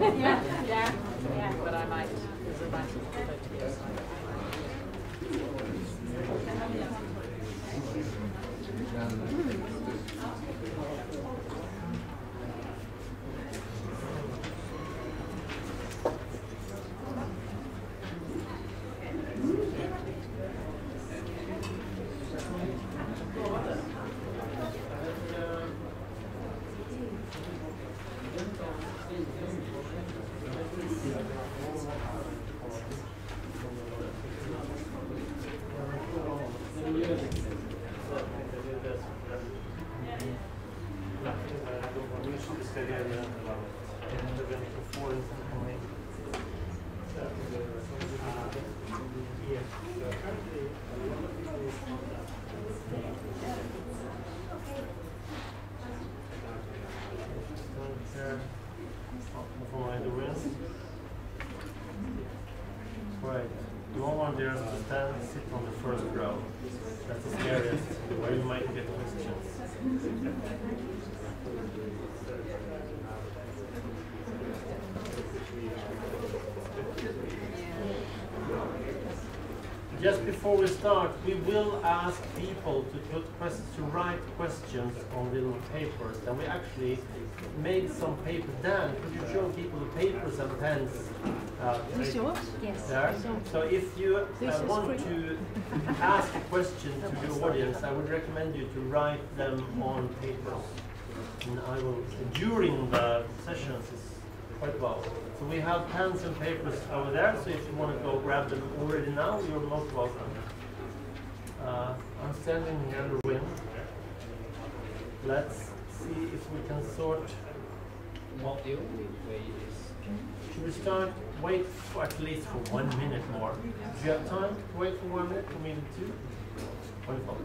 Yeah, yeah, yeah. But I might, a nice little photo here. Right. You won't want there to stand, sit on the first row. That's the scariest, where you might get questions. Just before we start, we will ask people to put questions, to write questions on little papers. And we actually made some paper. Dan, could you show people the papers and pens? Uh, Is yours? Yes. there. So if you uh, want to ask a question to the audience, I would recommend you to write them on papers. And I will, during the sessions, quite well. So we have pens and papers over there, so if you want to go grab them already now, you're most welcome. Uh, I'm standing here in the wind. Let's see if we can sort. The only way is Should we start? Wait for at least for one minute more. Do you have time to wait for one minute, or maybe two? Wonderful.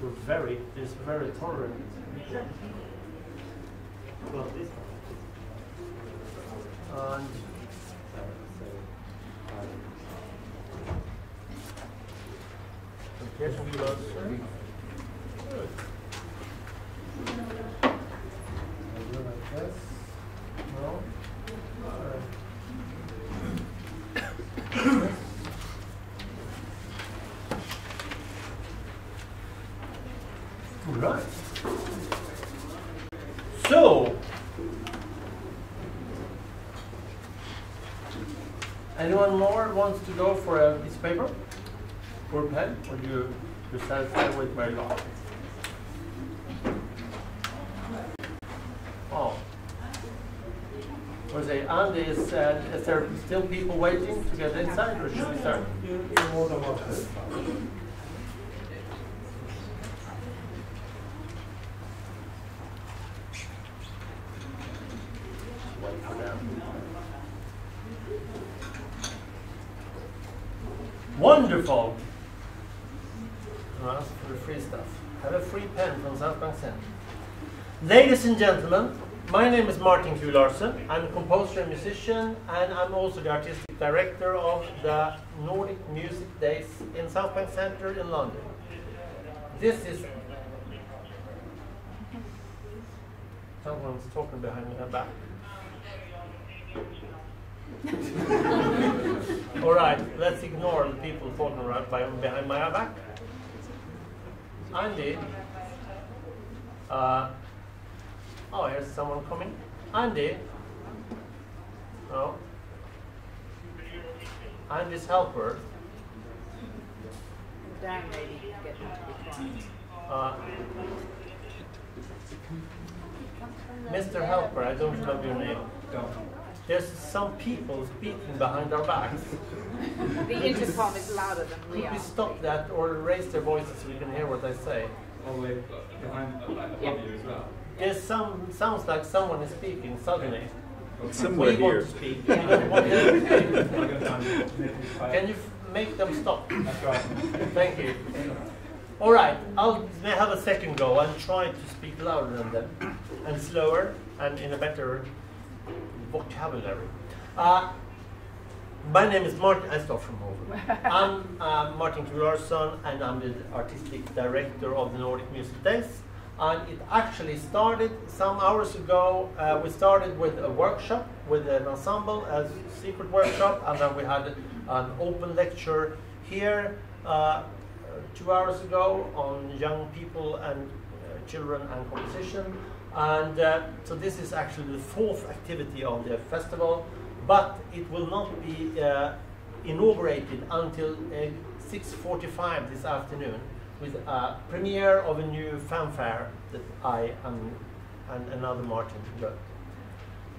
We're very, it's very tolerant. Well, this And here's some gloves. Good. I do like this. No? Alright. Right. So, anyone more wants to go for a piece of paper? Or pen? Or you, you're satisfied with you are? Oh. What is it? Andy, is, uh, is there still people waiting to get inside or should we start? Wait for them. Wonderful! Ask for the free stuff. Have a free pen from South Bank Center. Ladies and gentlemen, my name is Martin Q. Larsson. I'm a composer and musician, and I'm also the artistic director of the Nordic Music Days in South Bank Center in London. This is. Someone's talking behind my back. All right, let's ignore the people talking by, behind my back. Andy. Uh, oh, here's someone coming. Andy. No. Andy's helper. Dan lady get them to be quiet. Uh, Mr. Helper, I don't remember your name. there's some people speaking behind our backs. The intercom is louder than we Could are. we stop that or raise their voices so we can hear what they say? Only behind above you as well. There's some sounds like someone is speaking suddenly. Somewhere we want here. to speak. We don't want to speak. I'm gonna find it. Can you f- make them stop? Thank you. All right, I'll may have a second go and try to speak louder than them and slower and in a better vocabulary. Uh, my name is Martin. I start from over. I'm uh, Martin Q. Larsson and I'm the artistic director of the Nordic Music Days. And it actually started some hours ago. Uh, we started with a workshop with an ensemble, a secret workshop, and then we had an open lecture here uh, two hours ago on young people and uh, children and composition. And uh, so this is actually the fourth activity of the festival, but it will not be uh, inaugurated until uh, 6.45 this afternoon with a premiere of a new fanfare that I and, and another Martin wrote.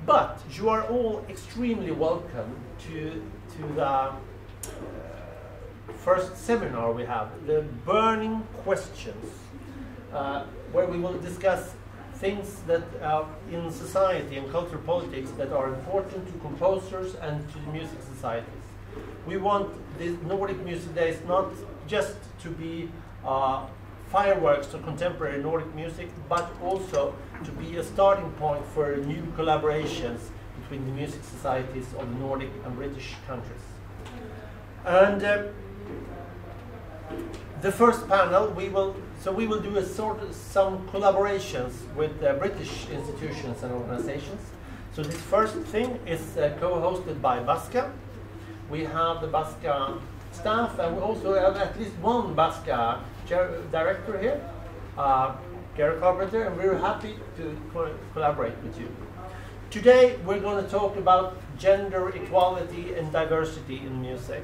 But you are all extremely welcome to, to the uh, first seminar we have, the burning questions, uh, where we will discuss things that uh, in society and cultural politics that are important to composers and to the music societies. We want the Nordic Music Days not just to be uh, fireworks to contemporary Nordic music, but also to be a starting point for new collaborations between the music societies of the Nordic and British countries. And uh, the first panel, we will so we will do a sort of some collaborations with uh, British institutions and organizations. So this first thing is uh, co-hosted by BASCA. We have the BASCA staff, and we also have at least one BASCA chair- director here, uh, Gary Carpenter, and we're happy to co- collaborate with you. Today we're going to talk about gender equality and diversity in music.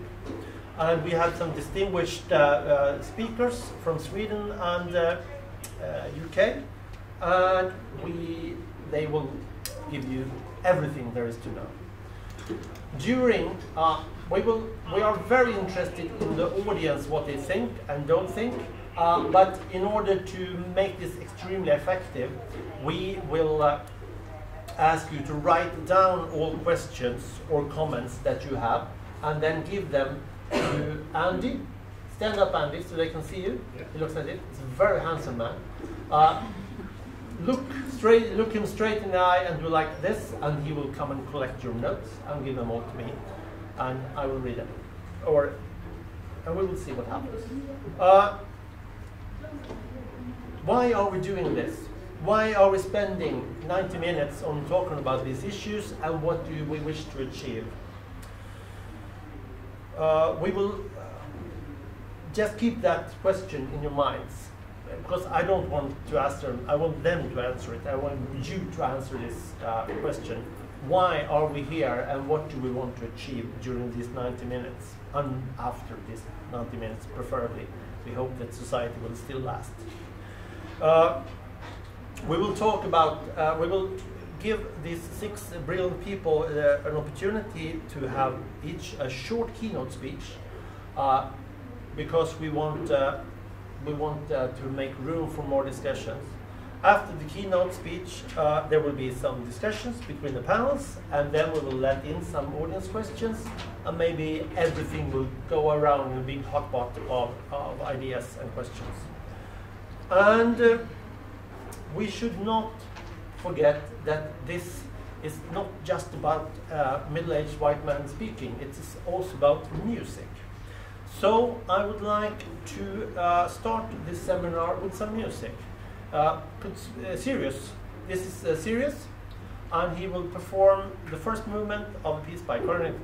And we have some distinguished uh, uh, speakers from Sweden and uh, uh, UK. And we, they will give you everything there is to know. During, uh, we, will, we are very interested in the audience, what they think and don't think. Uh, but in order to make this extremely effective, we will uh, ask you to write down all questions or comments that you have and then give them to Andy. Stand up, Andy, so they can see you. He looks at it. He's a very handsome man. Uh, look straight, look him straight in the eye and do like this, and he will come and collect your notes and give them all to me, and I will read them, or and we will see what happens. Uh, why are we doing this? Why are we spending 90 minutes on talking about these issues, and what do we wish to achieve? uh, we will uh, just keep that question in your minds because I don't want to answer. Them, I want them to answer it. I want you to answer this uh, question. Why are we here, and what do we want to achieve during these 90 minutes, and after these 90 minutes, preferably? We hope that society will still last. Uh, we will talk about. Uh, we will give these six brilliant people uh, an opportunity to have each a short keynote speech uh, because we want we want to make room for more discussions. After the keynote speech, uh, there will be some discussions between the panels, and then we will let in some audience questions, and maybe everything will go around in a big hot pot of, of ideas and questions. And uh, we should not forget that this is not just about uh, middle-aged white men speaking, it is also about music. So I would like to uh, start this seminar with some music. Uh, put, uh, Sirius, this is uh, Sirius, and he will perform the first movement of a piece by Cornelis.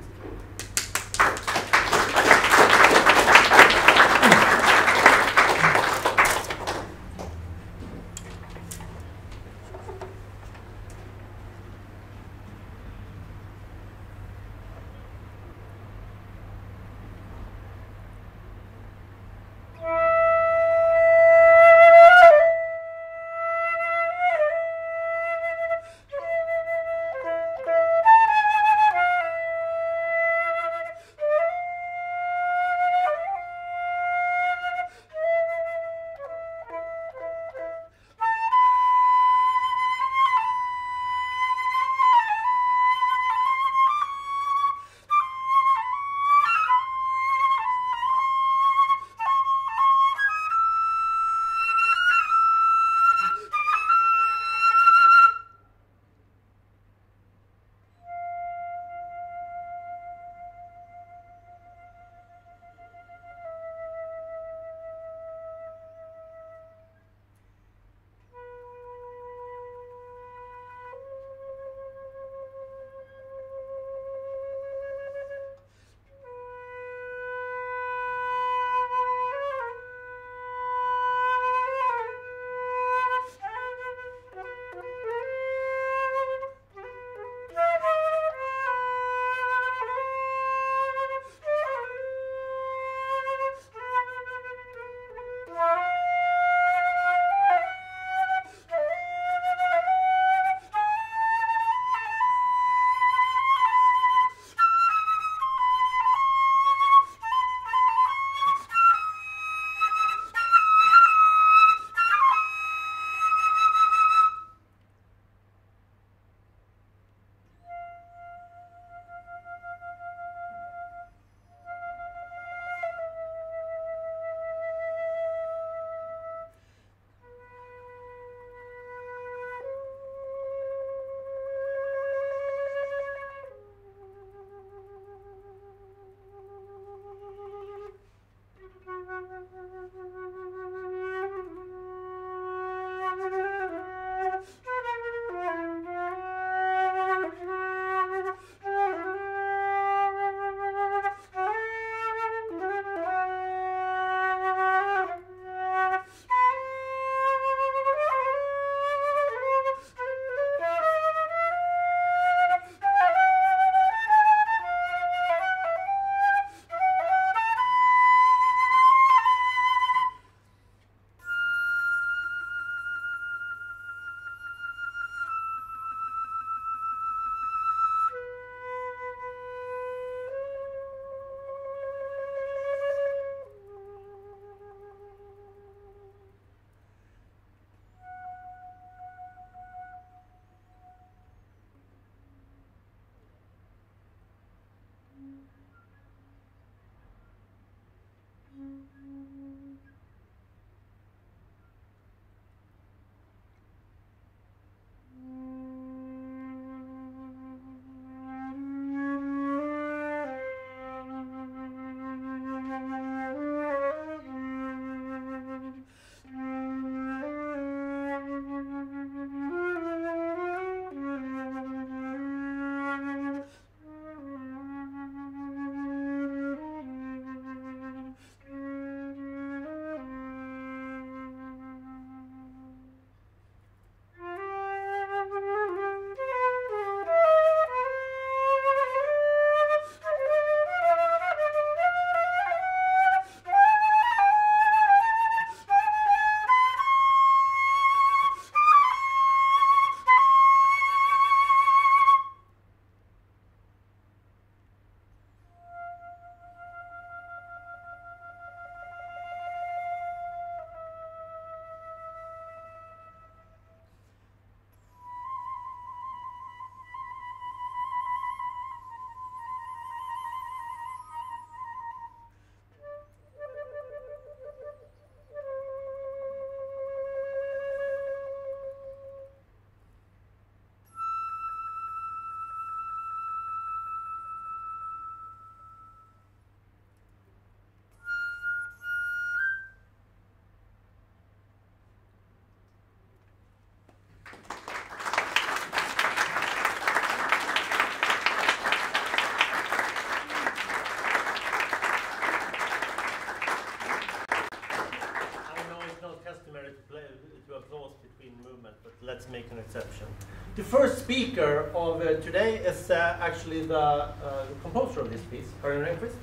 The first speaker of uh, today is uh, actually the uh, composer of this piece, Karin Rehnqvist.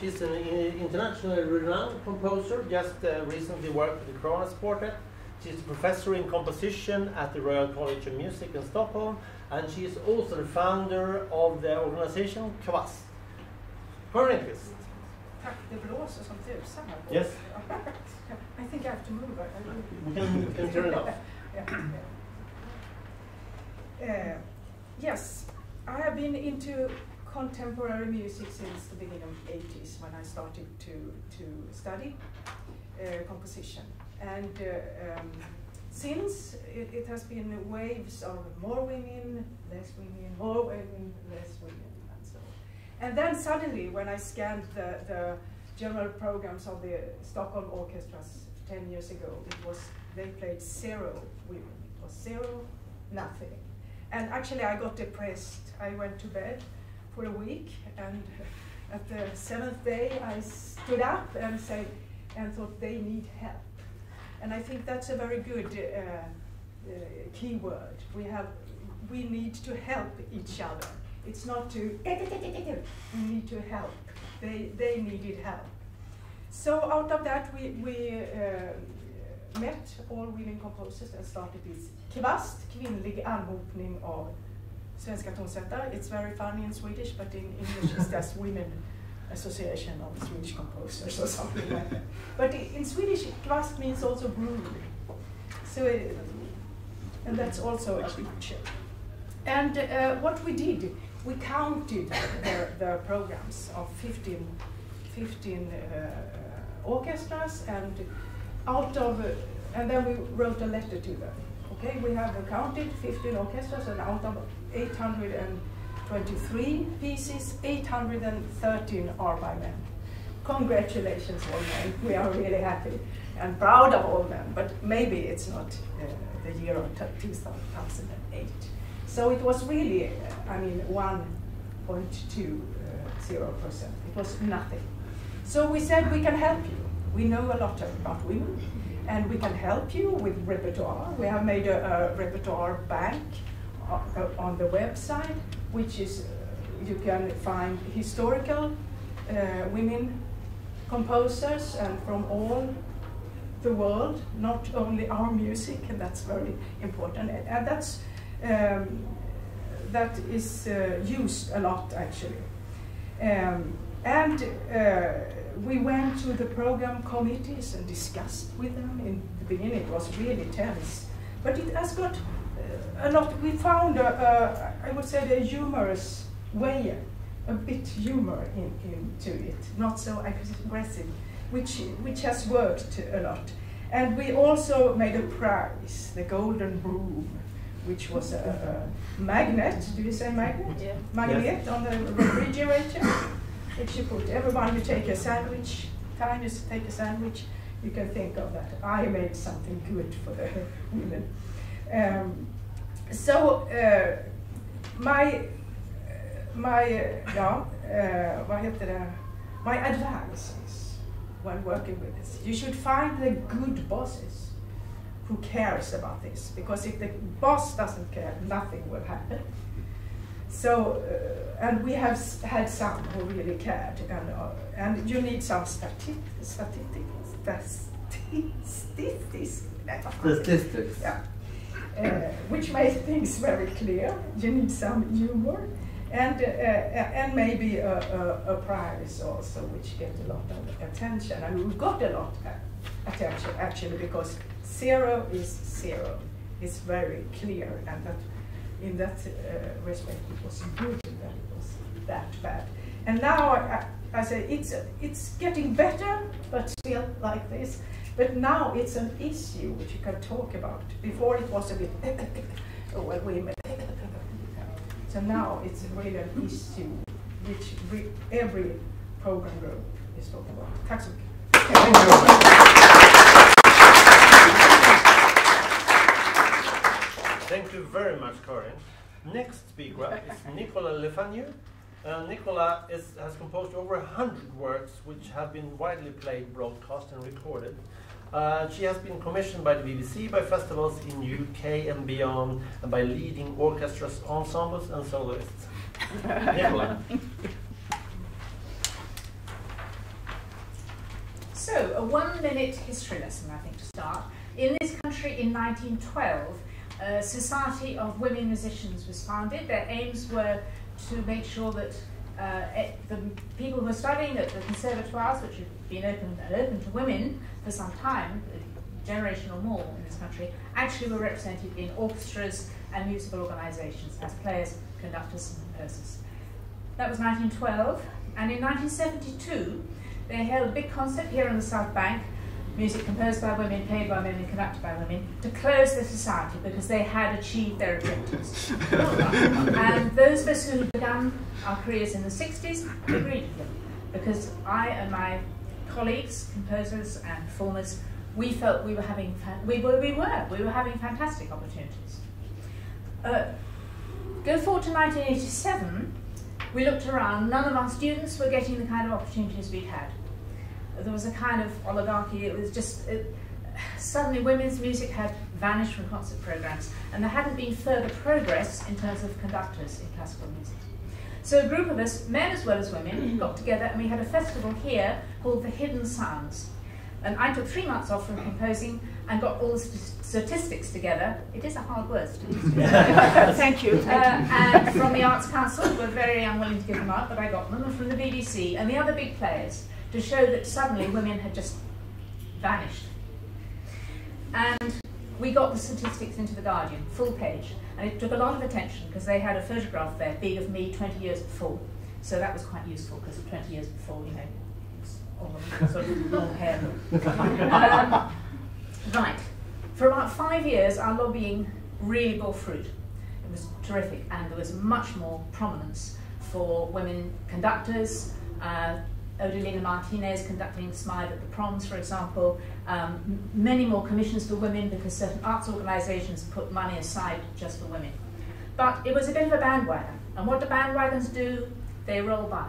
She's an i- internationally renowned composer, just uh, recently worked with the Kronos Quartet. She's a professor in composition at the Royal College of Music in Stockholm, and she is also the founder of the organization Kvast. Karin Rehnqvist. Tack, det blåser som tusan här på. Yes. I think I have to move. I, I We can, we can turn it off. Yeah, yeah. Uh, yes, I have been into contemporary music since the beginning of the 80s when I started to, to study uh, composition. And uh, um, since it, it has been waves of more women, less women, more women, less women, and so on. And then suddenly, when I scanned the, the general programs of the Stockholm orchestras 10 years ago, it was they played zero women. It was zero, nothing. And actually, I got depressed. I went to bed for a week, and at the seventh day, I stood up and said, and thought they need help. And I think that's a very good uh, uh, key word. We have, we need to help each other. It's not to, we need to help. They, they needed help. So out of that, we, we uh, met all women composers and started this Kvast, kvinnlig anhopning av svenska tonsättare. It's very funny in Swedish, but in English it's just Women Association of Swedish Composers or something like that. But in Swedish, Kvast means also brood. So, it, and that's also a picture. And uh, what we did, we counted the, the programs of 15, 15 uh, orchestras, and out of, uh, and then we wrote a letter to them. Okay, we have counted 15 orchestras, and out of 823 pieces, 813 are by men. Congratulations, all men. We are really happy and proud of all men, but maybe it's not uh, the year of 2008. So it was really, uh, I mean, 1.20%. It was nothing. So we said we can help you. We know a lot about women, and we can help you with repertoire. We have made a, a repertoire bank o- on the website, which is uh, you can find historical uh, women composers and from all the world, not only our music, and that's very important. And, and that's um, that is uh, used a lot actually. Um, and uh, we went to the program committees and discussed with them. In the beginning, it was really tense, but it has got uh, a lot. We found, a, a, I would say, a humorous way, a bit humor in, into it, not so aggressive, which which has worked a lot. And we also made a prize, the Golden Broom, which was a, a magnet. Do you say magnet? Yeah. Magnet on the refrigerator, which you put. Everyone, you take a sandwich. Time to take a sandwich. You can think of that. I made something good for the women. Um, so uh, my my uh, uh, det? My advice is when working with this, you should find the good bosses who cares about this because if the boss doesn't care, nothing will happen. So, uh, and we have had some who really cared, and uh, and you need some stati- statistics, statistics, Statistics. yeah, uh, which makes things very clear. You need some humor, and uh, and maybe a, a, a prize also, which get a lot of attention, and we got a lot of attention actually because zero is zero. It's very clear, and that in that uh, respect it was good that it was that bad. And now I, I say it's it's getting better, but still like this. But now it's an issue which you can talk about. Before it was a bit, oh well, women. So now it's really an issue which every program group is talking about. Tack så. Thank you very much, Karin. Next speaker is Nicola LeFanu. Uh, Nicola is, has composed over 100 works which have been widely played, broadcast, and recorded. Uh, she has been commissioned by the BBC, by festivals in UK and beyond, and by leading orchestras, ensembles, and soloists. Nicola. So, a one minute history lesson, I think, to start. In this country in 1912, a Society of Women Musicians was founded. Their aims were to make sure that uh, e- the people who were studying at the conservatoires, which had been open, open to women for some time, a generation or more in this country, actually were represented in orchestras and musical organisations as players, conductors, and composers. That was 1912, and in 1972, they held a big concert here on the South Bank, music composed by women, played by women, conducted by women, to close the society because they had achieved their objectives. and those of us who had begun our careers in the 60s agreed with them because I and my colleagues, composers and performers, we felt we were having we were we were we were having fantastic opportunities. Uh, go forward to 1987, we looked around. None of our students were getting the kind of opportunities we'd had. There was a kind of oligarchy. It was just it, suddenly women's music had vanished from concert programs, and there hadn't been further progress in terms of conductors in classical music. So a group of us, men as well as women, got together and we had a festival here called the Hidden Sounds. And I took three months off from composing and got all the st- statistics together. It is a hard word, statistics. Thank you. Uh, and from the Arts Council, were very unwilling to give them up, but I got them, and from the BBC and the other big players to show that suddenly women had just vanished. And we got the statistics into the Guardian, full page, and it took a lot of attention because they had a photograph there, big of me 20 years before. So that was quite useful because 20 years before, you know, all sort of long hair. Um, right. For about five years, our lobbying really bore fruit. It was terrific, and there was much more prominence for women conductors. Uh, Odaline Martinez conducting Smyth at the Proms, for example. Um, many more commissions for women because certain arts organisations put money aside just for women. But it was a bit of a bandwagon, and what do bandwagons do? They roll by.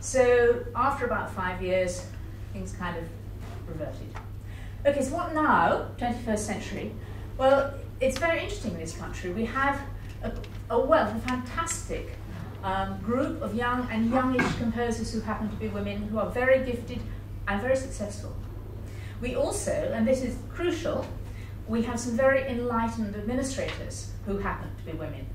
So after about five years, things kind of reverted. Okay, so what now, 21st century? Well, it's very interesting in this country. We have a, a wealth, a fantastic um, group of young and youngish composers who happen to be women who are very gifted and very successful. We also, and this is crucial, we have some very enlightened administrators who happen to be women.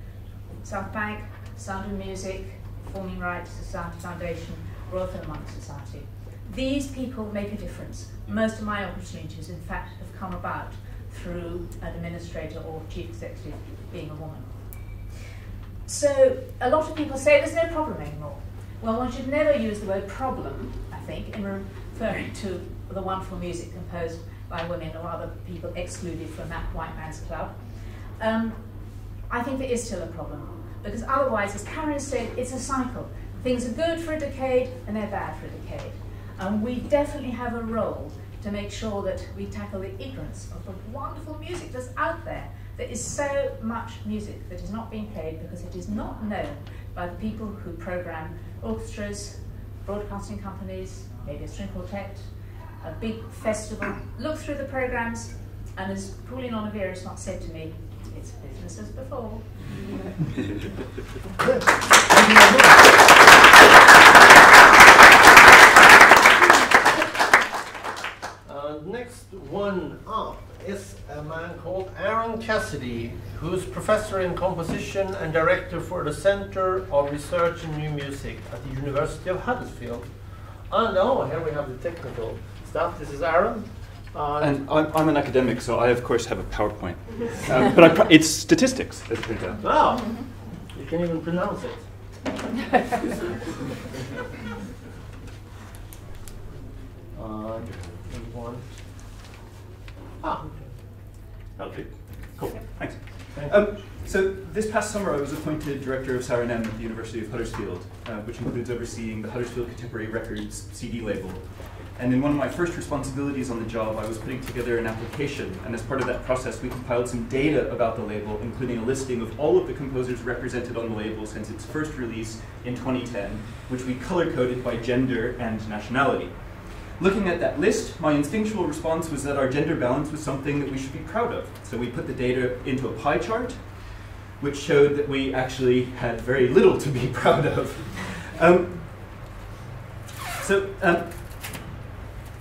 South Bank, Sound and Music, Performing Rights Society Foundation, Royal Philharmonic Society. These people make a difference. Most of my opportunities, in fact, have come about through an administrator or chief executive being a woman. So a lot of people say there's no problem anymore. Well, one should never use the word problem, I think, in referring to the wonderful music composed by women or other people excluded from that white man's club. Um, I think there is still a problem because otherwise, as Karin said, it's a cycle. Things are good for a decade and they're bad for a decade. And we definitely have a role to make sure that we tackle the ignorance of the wonderful music that's out there. There is so much music that is not being played because it is not known by the people who program orchestras, broadcasting companies, maybe a string quartet, a big festival. Look through the programs, and as Pauline Oliveros not said to me, it's business as before. Uh, next one up is a man called Cassidy, who's professor in composition and director for the Center of Research in New Music at the University of Huddersfield. And oh, here we have the technical stuff. This is Aaron. Uh, And I'm, I'm an academic, so I of course have a PowerPoint. Um, but it's statistics, as it turns out. wow, you can even pronounce it. uh, one. Ah, Okay, cool, thanks. Um, so this past summer I was appointed Director of CeReNeM at the University of Huddersfield, uh, which includes overseeing the Huddersfield Contemporary Records CD label. And in one of my first responsibilities on the job, I was putting together an application, and as part of that process, we compiled some data about the label, including a listing of all of the composers represented on the label since its first release in 2010, which we color coded by gender and nationality. Looking at that list, my instinctual response was that our gender balance was something that we should be proud of. So we put the data into a pie chart, which showed that we actually had very little to be proud of. Um, so um,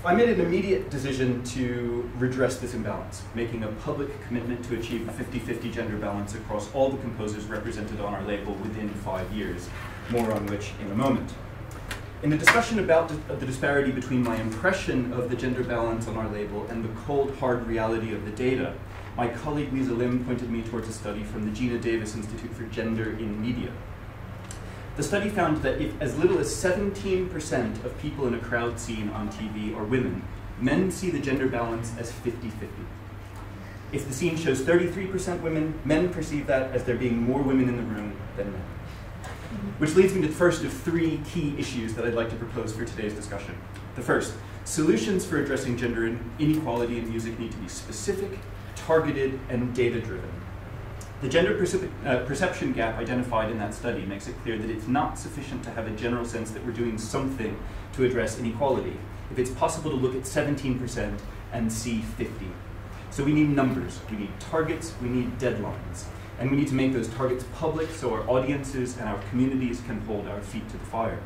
I made an immediate decision to redress this imbalance, making a public commitment to achieve a 50-50 gender balance across all the composers represented on our label within five years, more on which in a moment. In the discussion about the, the disparity between my impression of the gender balance on our label and the cold, hard reality of the data, my colleague Liza Lim pointed me towards a study from the Geena Davis Institute for Gender in Media. The study found that if as little as 17% of people in a crowd scene on TV are women, men see the gender balance as 50 50. If the scene shows 33% women, men perceive that as there being more women in the room than men. Which leads me to the first of three key issues that I'd like to propose for today's discussion. The first, solutions for addressing gender inequality in music need to be specific, targeted, and data driven. The gender uh, perception gap identified in that study makes it clear that it's not sufficient to have a general sense that we're doing something to address inequality. If it's possible to look at 17% and see 50. So we need numbers, we need targets, we need deadlines. And we need to make those targets public so our audiences and our communities can hold our feet to the fire.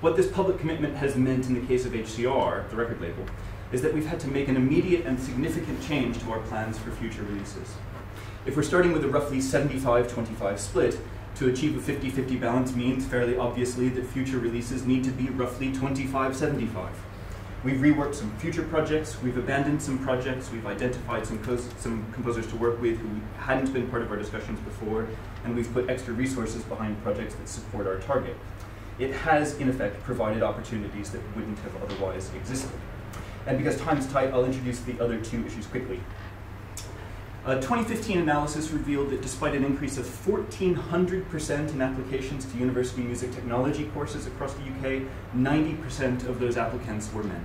What this public commitment has meant in the case of HCR, the record label, is that we've had to make an immediate and significant change to our plans for future releases. If we're starting with a roughly 75-25 split, to achieve a 50-50 balance means fairly obviously that future releases need to be roughly 25-75. We've reworked some future projects, we've abandoned some projects, we've identified some, some composers to work with who hadn't been part of our discussions before, and we've put extra resources behind projects that support our target. It has, in effect, provided opportunities that wouldn't have otherwise existed. And because time's tight, I'll introduce the other two issues quickly. A 2015 analysis revealed that despite an increase of 1,400% in applications to university music technology courses across the UK, 90% of those applicants were men.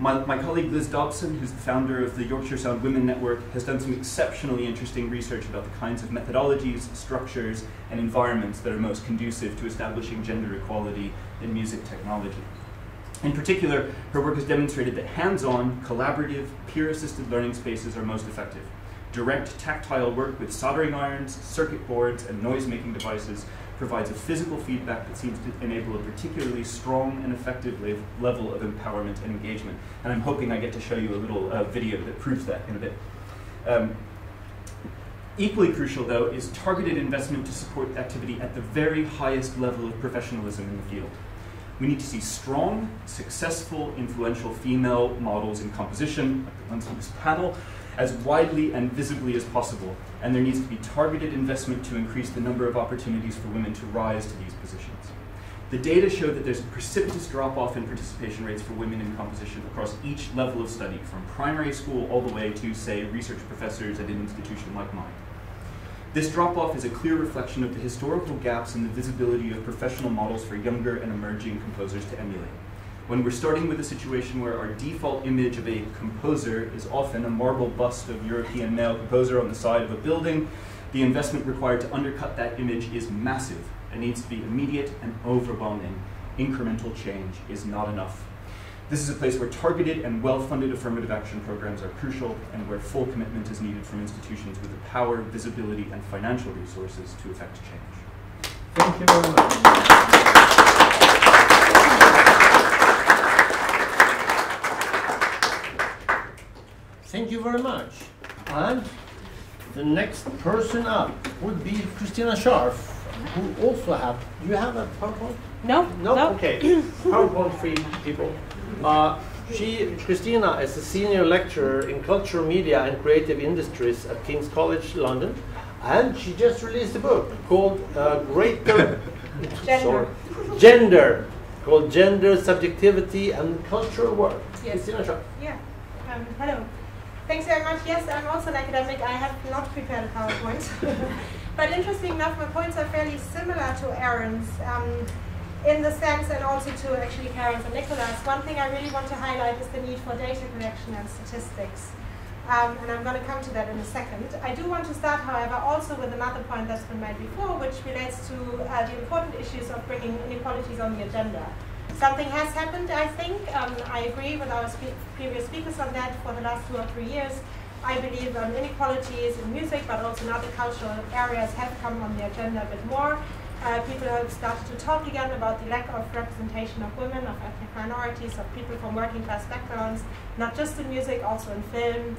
My, my, colleague Liz Dobson, who's the founder of the Yorkshire Sound Women Network, has done some exceptionally interesting research about the kinds of methodologies, structures, and environments that are most conducive to establishing gender equality in music technology. In particular, her work has demonstrated that hands-on, collaborative, peer-assisted learning spaces are most effective direct tactile work with soldering irons, circuit boards, and noise-making devices provides a physical feedback that seems to enable a particularly strong and effective level of empowerment and engagement. And I'm hoping I get to show you a little uh, video that proves that in a bit. Um, equally crucial, though, is targeted investment to support activity at the very highest level of professionalism in the field. We need to see strong, successful, influential female models in composition, like the ones on this panel, as widely and visibly as possible, and there needs to be targeted investment to increase the number of opportunities for women to rise to these positions. The data show that there's a precipitous drop-off in participation rates for women in composition across each level of study, from primary school all the way to, say, research professors at an institution like mine. This drop-off is a clear reflection of the historical gaps in the visibility of professional models for younger and emerging composers to emulate when we're starting with a situation where our default image of a composer is often a marble bust of European male composer on the side of a building, the investment required to undercut that image is massive. It needs to be immediate and overwhelming. Incremental change is not enough. This is a place where targeted and well-funded affirmative action programs are crucial and where full commitment is needed from institutions with the power, visibility, and financial resources to effect change. Thank you very much. Thank you very much. And the next person up would be Christina Scharff, who also have. Do you have a PowerPoint? No. No. Okay. PowerPoint free people. Uh, she, Christina, is a senior lecturer in cultural media and creative industries at King's College London, and she just released a book called uh, Greater Gender. Sorry, Gender, called Gender, Subjectivity, and Cultural Work. Yes. Christina Scharff. Yeah. Um, hello. Thanks very much. Yes, I'm also an academic. I have not prepared a PowerPoint. but interesting enough, my points are fairly similar to Aaron's um, in the sense and also to actually Karin's and Nicholas. One thing I really want to highlight is the need for data collection and statistics. Um, and I'm going to come to that in a second. I do want to start, however, also with another point that's been made before, which relates to uh, the important issues of bringing inequalities on the agenda. Something has happened, I think. Um, I agree with our spe previous speakers on that for the last two or three years. I believe um, inequalities in music, but also in other cultural areas have come on the agenda a bit more. Uh, people have started to talk again about the lack of representation of women, of ethnic minorities, of people from working class backgrounds, not just in music, also in film.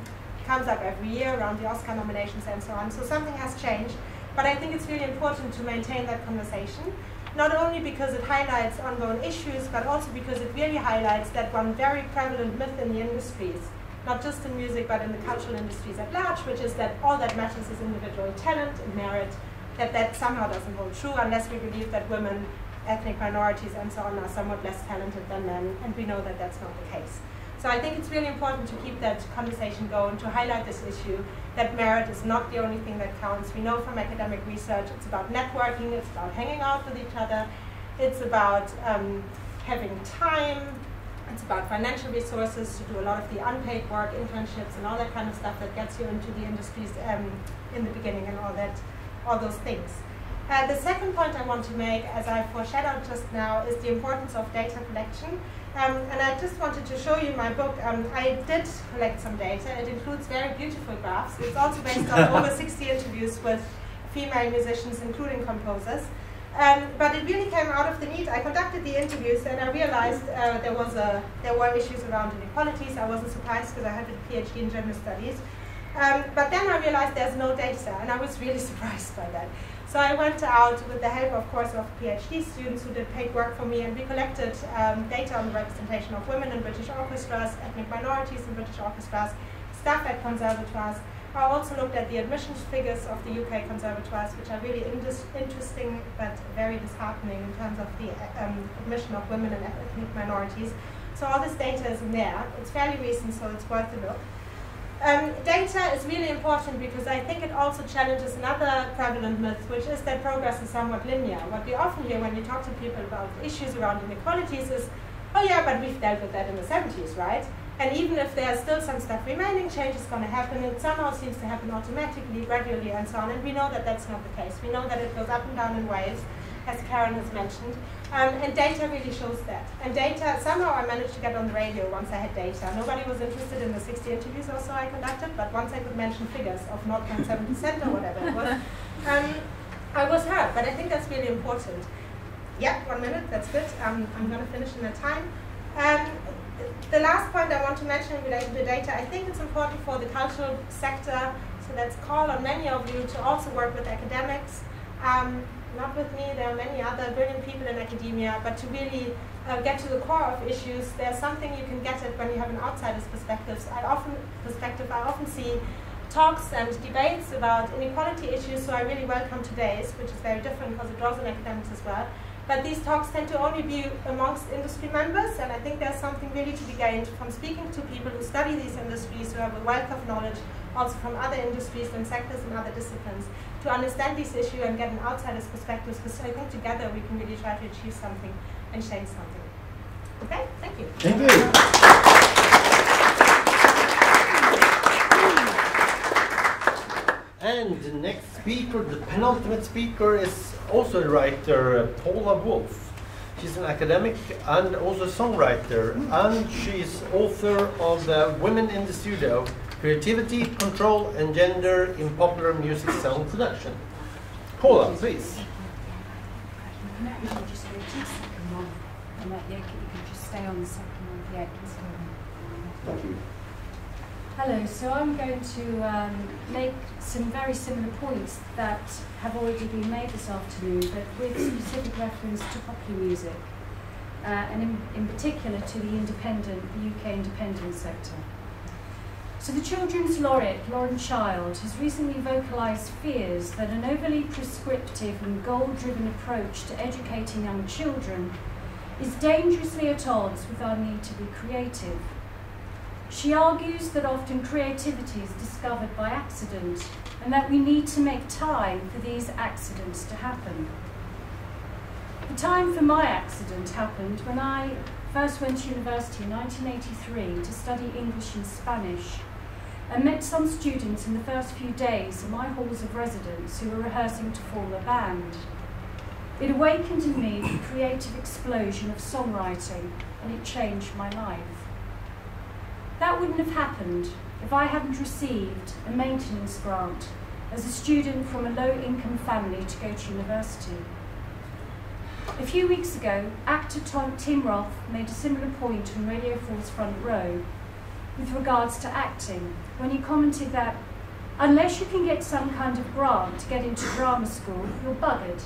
comes up every year around the Oscar nominations and so on. So something has changed. But I think it's really important to maintain that conversation not only because it highlights ongoing issues, but also because it really highlights that one very prevalent myth in the industries, not just in music, but in the cultural industries at large, which is that all that matters is individual talent and merit, that that somehow doesn't hold true unless we believe that women, ethnic minorities, and so on are somewhat less talented than men, and we know that that's not the case. So I think it's really important to keep that conversation going, to highlight this issue, that merit is not the only thing that counts. We know from academic research it's about networking, it's about hanging out with each other, it's about um, having time, it's about financial resources to do a lot of the unpaid work, internships, and all that kind of stuff that gets you into the industries um, in the beginning and all that, all those things. Uh, the second point I want to make, as I foreshadowed just now, is the importance of data collection. Um, and I just wanted to show you my book. Um, I did collect some data. It includes very beautiful graphs. It's also based on over 60 interviews with female musicians, including composers. Um, but it really came out of the need. I conducted the interviews and I realized uh, there was a there were issues around inequalities. I wasn't surprised because I had a PhD in gender studies. Um, but then I realized there's no data, and I was really surprised by that. So I went out with the help, of course, of PhD students who did paid work for me, and we collected um, data on the representation of women in British orchestras, ethnic minorities in British orchestras, staff at conservatoires. I also looked at the admissions figures of the UK conservatoires, which are really interesting but very disheartening in terms of the um, admission of women and ethnic minorities. So all this data is in there. It's fairly recent, so it's worth a look. Um, data is really important because I think it also challenges another prevalent myth, which is that progress is somewhat linear. What we often hear when we talk to people about issues around inequalities is, oh yeah, but we've dealt with that in the 70s, right? And even if there's still some stuff remaining, change is going to happen. It somehow seems to happen automatically, gradually, and so on. And we know that that's not the case. We know that it goes up and down in waves, as Karin has mentioned. Um, and data really shows that. And data, somehow I managed to get on the radio once I had data. Nobody was interested in the 60 interviews or so I conducted, but once I could mention figures of 0.7% or whatever it was, um, I was heard. But I think that's really important. Yeah, one minute, that's good. Um, I'm going to finish in a time. Um, the last point I want to mention related to data, I think it's important for the cultural sector, so let's call on many of you to also work with academics. Um, not with me, there are many other brilliant people in academia, but to really uh, get to the core of issues, there's something you can get at when you have an outsider's perspective. I often perspective. I often see talks and debates about inequality issues, so I really welcome today's, which is very different because it draws on academics as well. But these talks tend to only be amongst industry members, and I think there's something really to be gained from speaking to people who study these industries, who have a wealth of knowledge, also from other industries and sectors and other disciplines to understand this issue and get an outsider's perspective because I think together we can really try to achieve something and change something. Okay, thank you. Thank you. And the next speaker, the penultimate speaker, is also a writer, Paula Wolfe. She's an academic and also a songwriter, and she's author of the Women in the Studio, Creativity, Control and Gender in Popular Music Sound Production. Paula, please. Thank you. Hello, so I'm going to um, make some very similar points that have already been made this afternoon, but with specific reference to popular music, uh, and in, in particular to the independent, the UK independent sector. So the Children's Laureate, Lauren Child, has recently vocalised fears that an overly prescriptive and goal-driven approach to educating young children is dangerously at odds with our need to be creative. She argues that often creativity is discovered by accident and that we need to make time for these accidents to happen. The time for my accident happened when I first went to university in 1983 to study English and Spanish and met some students in the first few days in my halls of residence who were rehearsing to form a band. It awakened in me the creative explosion of songwriting and it changed my life. That wouldn't have happened if I hadn't received a maintenance grant as a student from a low income family to go to university. A few weeks ago, actor Tom, Tim Roth made a similar point on Radio 4's Front Row with regards to acting when he commented that unless you can get some kind of grant to get into drama school, you're buggered.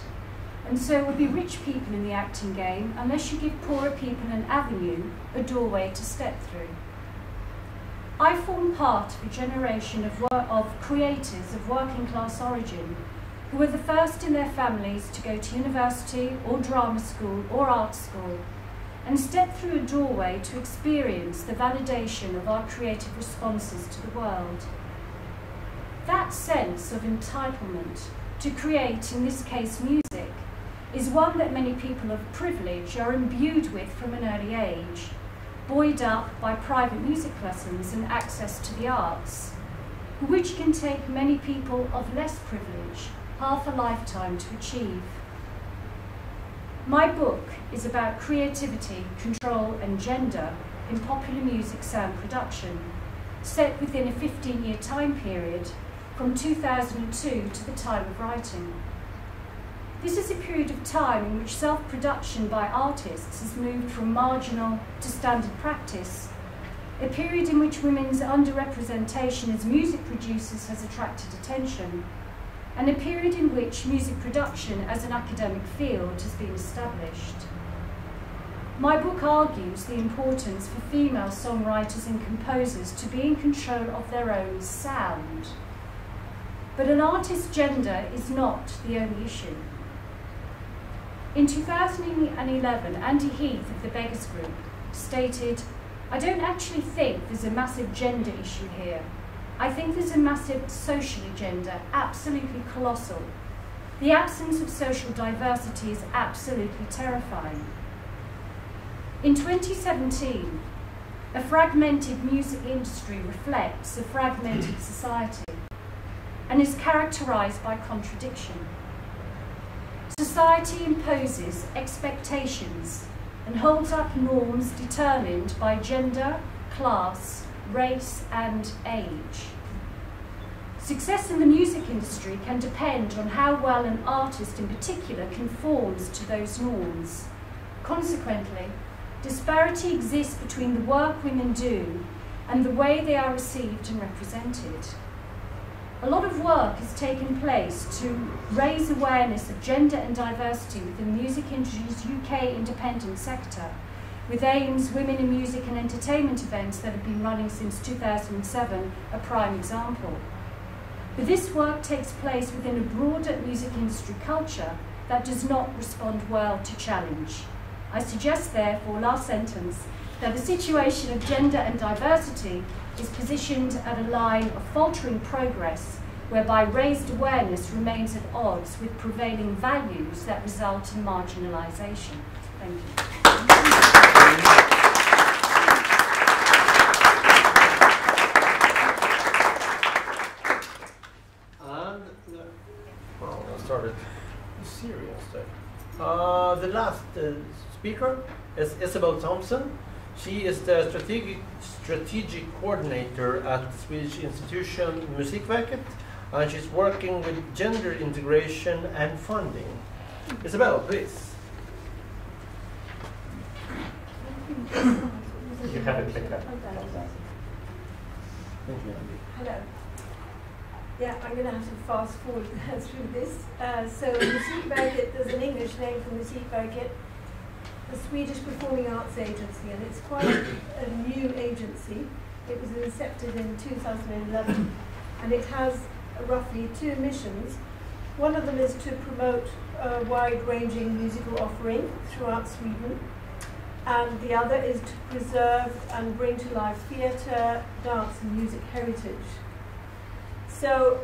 And so it will be rich people in the acting game unless you give poorer people an avenue, a doorway to step through. I form part of a generation of, of creators of working class origin who were the first in their families to go to university or drama school or art school and step through a doorway to experience the validation of our creative responses to the world. That sense of entitlement to create, in this case music, is one that many people of privilege are imbued with from an early age buoyed up by private music lessons and access to the arts, which can take many people of less privilege half a lifetime to achieve. My book is about creativity, control and gender in popular music sound production, set within a 15-year time period from 2002 to the time of writing. This is a period of time in which self-production by artists has moved from marginal to standard practice, a period in which women's underrepresentation as music producers has attracted attention, and a period in which music production as an academic field has been established. My book argues the importance for female songwriters and composers to be in control of their own sound. But an artist's gender is not the only issue. In 2011, Andy Heath of the Beggars Group stated, I don't actually think there's a massive gender issue here. I think there's a massive social agenda, absolutely colossal. The absence of social diversity is absolutely terrifying. In 2017, a fragmented music industry reflects a fragmented society and is characterised by contradiction. Society imposes expectations and holds up norms determined by gender, class, race and age. Success in the music industry can depend on how well an artist in particular conforms to those norms. Consequently, disparity exists between the work women do and the way they are received and represented. A lot of work has taken place to raise awareness of gender and diversity within the music industry's UK independent sector, with AIM's Women in Music and Entertainment events that have been running since 2007 a prime example. But this work takes place within a broader music industry culture that does not respond well to challenge. I suggest therefore, last sentence, that the situation of gender and diversity is positioned at a line of faltering progress whereby raised awareness remains at odds with prevailing values that result in marginalisation. Thank you. And, uh, well, I started serious. Uh, the last uh, speaker is Isabel Thompson. She is the strategic, strategic coordinator at the Swedish institution Musikverket, and she's working with gender integration and funding. Isabel, please. You have a clicker. Hello. Yeah, I'm going to have to fast forward through this. Uh, so Musikverket, there's an English name for Musikverket, a Swedish performing arts agency, and it's quite a new agency. It was incepted in 2011, and it has roughly two missions. One of them is to promote a wide-ranging musical offering throughout Sweden, and the other is to preserve and bring to life theatre, dance and music heritage. So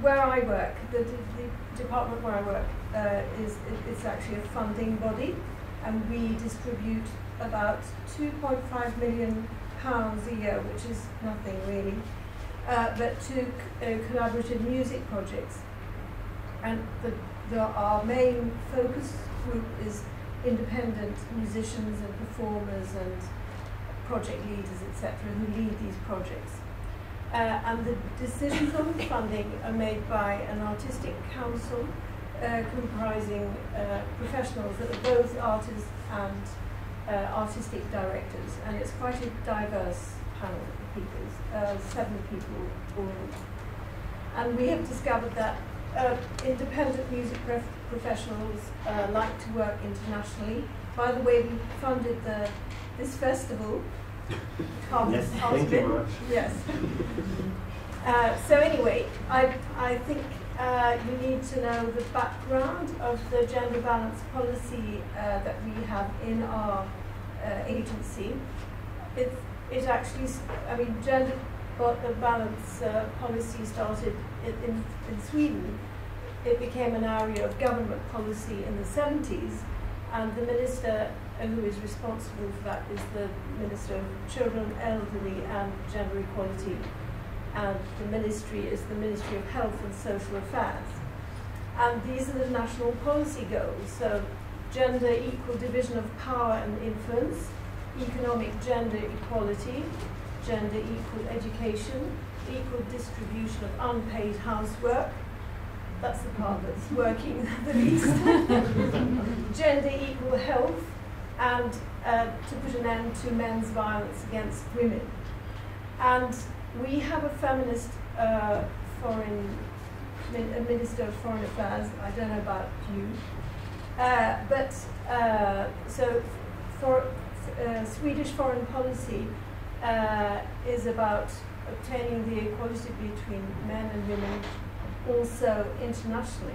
where I work, the, the department where I work uh, is it's actually a funding body, and we distribute about 2.5 million pounds a year, which is nothing really, uh, but to uh, collaborative music projects. And the, the, our main focus group is independent musicians and performers and project leaders, etc., who lead these projects. Uh, and the decisions on funding are made by an artistic council uh, comprising uh, professionals that are both artists and uh, artistic directors. And it's quite a diverse panel of people, uh, seven people all. And we have discovered that uh, independent music professionals like to work internationally. By the way, we funded the, this festival. Yes, thank you much. Yes. Uh, so anyway, I, I think uh, you need to know the background of the gender balance policy uh, that we have in our uh, agency. It, it actually, I mean, gender balance uh, policy started in, in, in Sweden it became an area of government policy in the 70s, and the minister who is responsible for that is the Minister of Children, Elderly and Gender Equality, and the ministry is the Ministry of Health and Social Affairs. And these are the national policy goals, so gender equal division of power and influence, economic gender equality, gender equal education, equal distribution of unpaid housework, that's the part that's working the least. Gender equal health and uh, to put an end to men's violence against women. And we have a feminist uh, foreign min minister of foreign affairs. I don't know about you, uh, but uh, so for uh, Swedish foreign policy uh, is about obtaining the equality between men and women also internationally.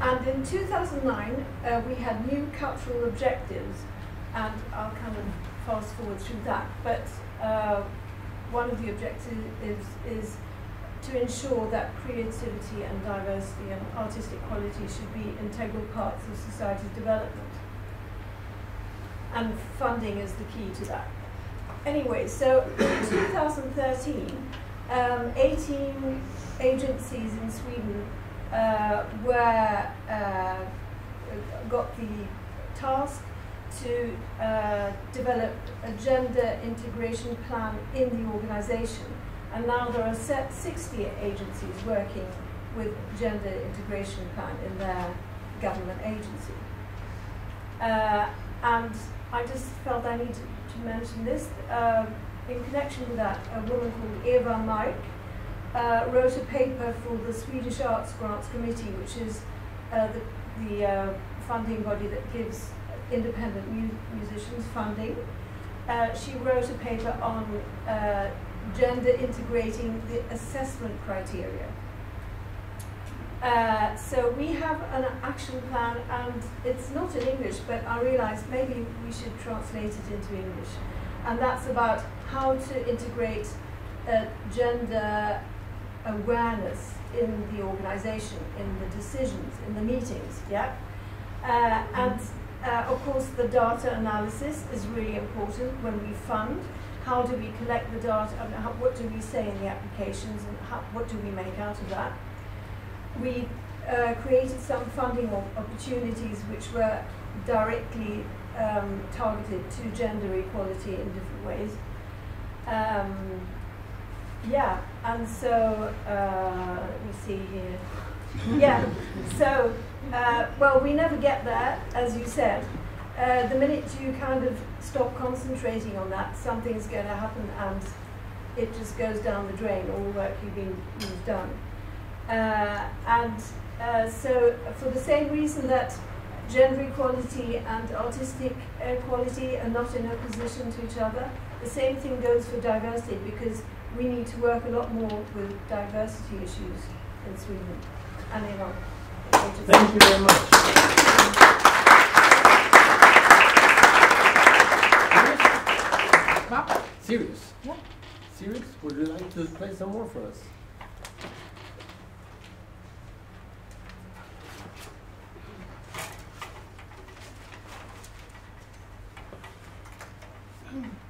And in 2009, uh, we had new cultural objectives, and I'll kind of fast forward through that. But uh, one of the objectives is, to ensure that creativity and diversity and artistic quality should be integral parts of society's development. And funding is the key to that. Anyway, so in 2013, um, 18 agencies in Sweden were uh, got the task to uh, develop a gender integration plan in the organization. And now there are 60 agencies working with gender integration plan in their government agency. Uh, and I just felt I needed to mention this. Uh, in connection with that, a woman called Eva Mark uh, wrote a paper for the Swedish Arts Grants Committee, which is uh, the, the uh, funding body that gives independent mu musicians funding. Uh, she wrote a paper on uh, gender integrating the assessment criteria. Uh, so we have an action plan, and it's not in English, but I realized maybe we should translate it into English. And that's about how to integrate uh, gender awareness in the organization, in the decisions, in the meetings, yeah? Uh, and uh, of course the data analysis is really important when we fund. How do we collect the data, and how, what do we say in the applications, and how, what do we make out of that? We uh, created some funding opportunities which were directly um, targeted to gender equality in different ways. Um, yeah, and so, uh, let me see here. yeah, so, uh, well, we never get there, as you said. Uh, the minute you kind of stop concentrating on that, something's going to happen and it just goes down the drain, all the work you've been you've done. Uh, and uh, so, for the same reason that gender equality and artistic equality are not in opposition to each other, the same thing goes for diversity because we need to work a lot more with diversity issues in Sweden and in our Thank you very much. Serious? Yeah. Serious? Would you like to play some more for us? Thank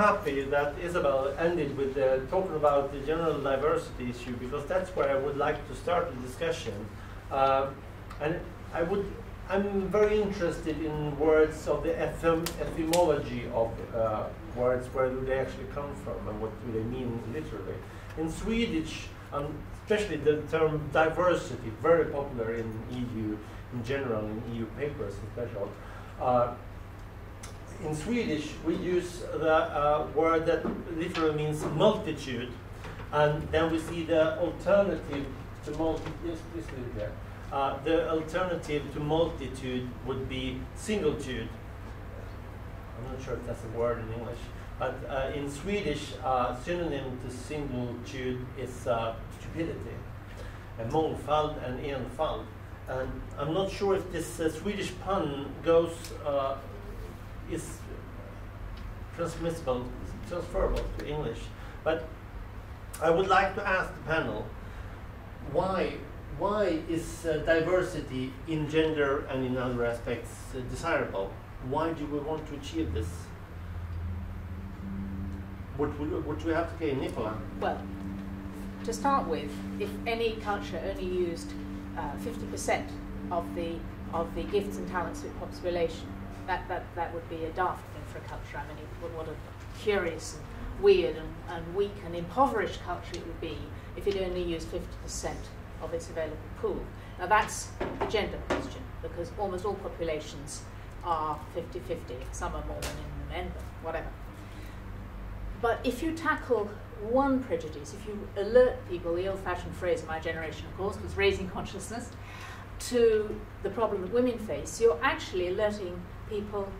happy that Isabel ended with uh, talking about the general diversity issue because that's where I would like to start the discussion. Um, and I would, I'm very interested in words of the etym etymology of uh, words, where do they actually come from and what do they mean literally. In Swedish, um, especially the term diversity, very popular in EU in general, in EU papers especially. Uh, in Swedish, we use the uh, word that literally means multitude, and then we see the alternative to multitude. Yes, there. Uh, the alternative to multitude would be singletude. I'm not sure if that's a word in English, but uh, in Swedish, uh, synonym to singletude is uh, stupidity, and mångfald and enfald. And I'm not sure if this uh, Swedish pun goes is transmissible, transferable to English. But I would like to ask the panel why why is uh, diversity in gender and in other aspects uh, desirable? Why do we want to achieve this? What would, do we have to say, Nicola? Well, to start with, if any culture only used uh, 50% of the of the gifts and talents of its population, that, that, that would be a daft thing for a culture. I mean, it, what a curious and weird and, and weak and impoverished culture it would be if it only used 50% of its available pool. Now that's the gender question, because almost all populations are 50-50. Some are more than men, but whatever. But if you tackle one prejudice, if you alert people, the old-fashioned phrase of my generation, of course, was raising consciousness, to the problem that women face, you're actually alerting people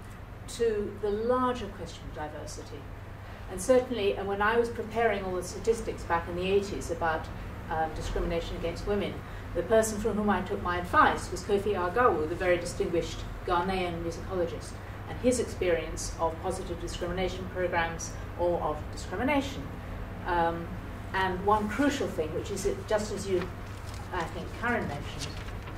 to the larger question of diversity. And certainly, and when I was preparing all the statistics back in the 80s about um, discrimination against women, the person from whom I took my advice was Kofi Agawu, the very distinguished Ghanaian musicologist, and his experience of positive discrimination programs or of discrimination. Um, and one crucial thing, which is that just as you, I think Karin mentioned,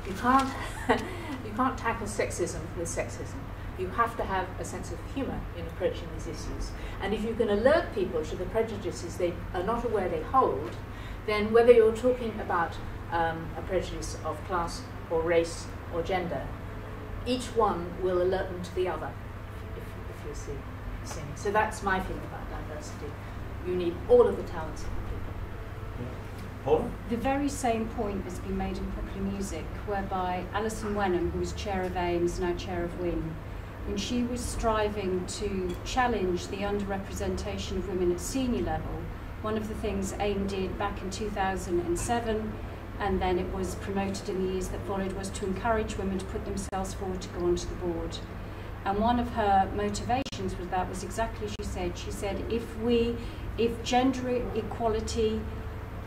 you can't, you can't tackle sexism with sexism. You have to have a sense of humour in approaching these issues. And if you can alert people to the prejudices they are not aware they hold, then whether you're talking about um, a prejudice of class or race or gender, each one will alert them to the other, if, if you see. see. So that's my feeling about diversity. You need all of the talents of the people. Paul? The very same point has been made in popular music, whereby Alison Wenham, who was chair of AIM, is now chair of WIN, when she was striving to challenge the underrepresentation of women at senior level, one of the things AIM did back in 2007, and then it was promoted in the years that followed, was to encourage women to put themselves forward to go onto the board. And one of her motivations with that was exactly she said. She said, if we, if gender equality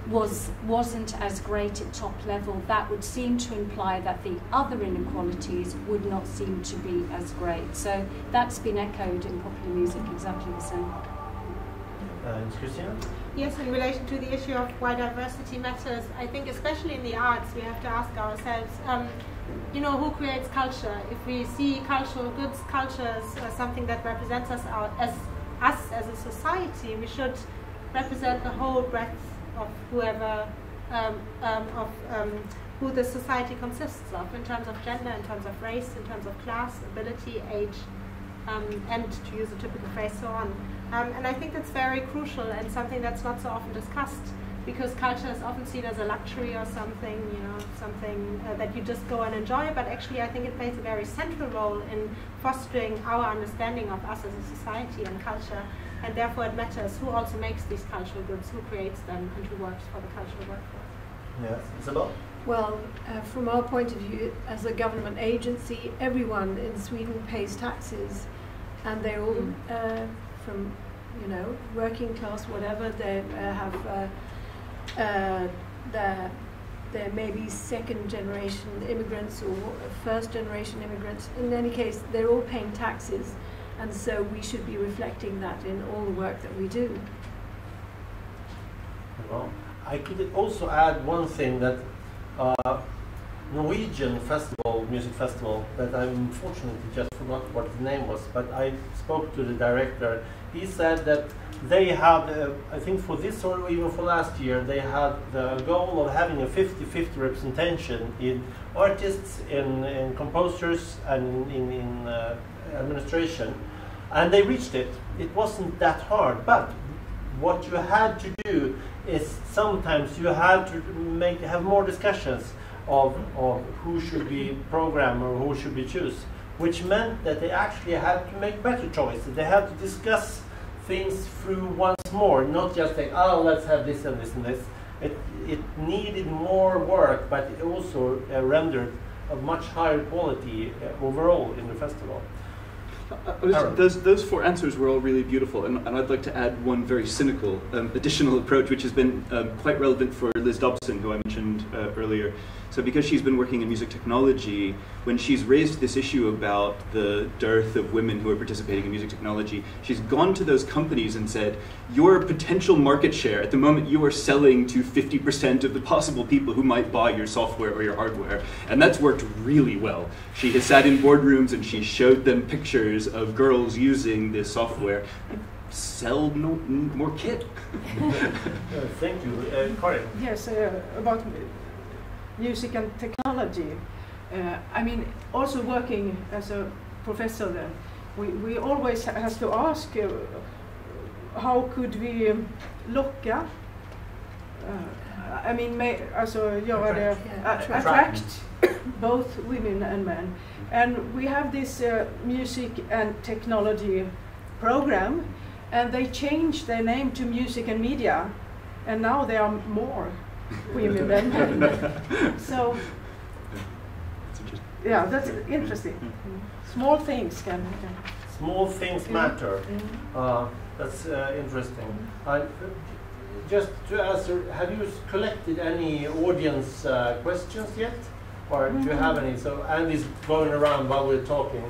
was wasn't as great at top level, that would seem to imply that the other inequalities would not seem to be as great. So that's been echoed in popular music exactly the same. Uh, Christina? Yes, in relation to the issue of why diversity matters, I think especially in the arts we have to ask ourselves, um, you know, who creates culture? If we see cultural goods, culture as something that represents us our, as us as a society, we should represent the whole breadth of whoever, um, um, of um, who the society consists of in terms of gender, in terms of race, in terms of class, ability, age, um, and to use a typical phrase, so on. Um, and I think that's very crucial and something that's not so often discussed. because culture is often seen as a luxury or something, you know, something uh, that you just go and enjoy. But actually, I think it plays a very central role in fostering our understanding of us as a society and culture. And therefore, it matters who also makes these cultural goods, who creates them, and who works for the cultural workforce. Yes, Isabel? Well, uh, from our point of view, as a government agency, everyone in Sweden pays taxes, and they're all Mm. uh, from, you know, working class, whatever. They uh, have, uh, uh, there, there may be second generation immigrants or first generation immigrants. In any case, they're all paying taxes, and so we should be reflecting that in all the work that we do. Well, I could also add one thing that uh, Norwegian festival, music festival, that I unfortunately just forgot what the name was, but I spoke to the director. He said that they had, uh, I think for this or even for last year, they had the goal of having a 50-50 representation in artists, in, in composers, and in, in uh, administration. And they reached it. It wasn't that hard, but what you had to do is sometimes you had to make have more discussions of, of who should be program or who should be choose, which meant that they actually had to make better choices. They had to discuss things through once more, not just like, oh, let's have this and this and this. It, it needed more work, but it also uh, rendered a much higher quality uh, overall in the festival. I was- those, those four answers were all really beautiful, and, and I'd like to add one very cynical um, additional approach, which has been um, quite relevant for Liz Dobson, who I mentioned uh, earlier. So, because she's been working in music technology, when she's raised this issue about the dearth of women who are participating in music technology, she's gone to those companies and said, Your potential market share at the moment you are selling to 50% of the possible people who might buy your software or your hardware. And that's worked really well. She has sat in boardrooms and she showed them pictures of girls using this software. Sell no, n- more kit. Uh, thank you. Uh, Karin? Yes, uh, about mu- music and technology. Uh, I mean, also working as a professor, then we, we always ha- has to ask uh, how could we locka, uh, I mean, may, alltså göra det, Attract, attract both women and men. And we have this uh, music and technology program, and they changed their name to music and media, and now there are more women than men. so, yeah, that's interesting. Small things can. can Small things matter. Uh, that's uh, interesting. I, just to answer, have you collected any audience uh, questions yet? Or do you have any? So Andy's going around while we're talking.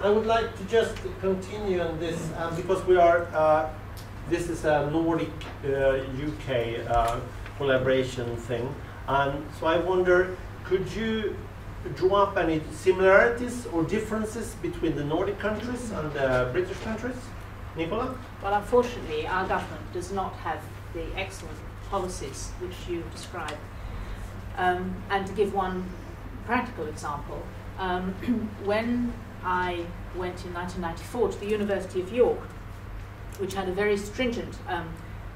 I would like to just continue on this um, because we are, uh, this is a Nordic uh, UK uh, collaboration thing. And so I wonder, could you draw up any similarities or differences between the Nordic countries and the British countries? Nicola? Well, unfortunately, our government does not have the excellent policies which you describe. Um, and to give one practical example, um, when I went in 1994 to the University of York, which had a very stringent um,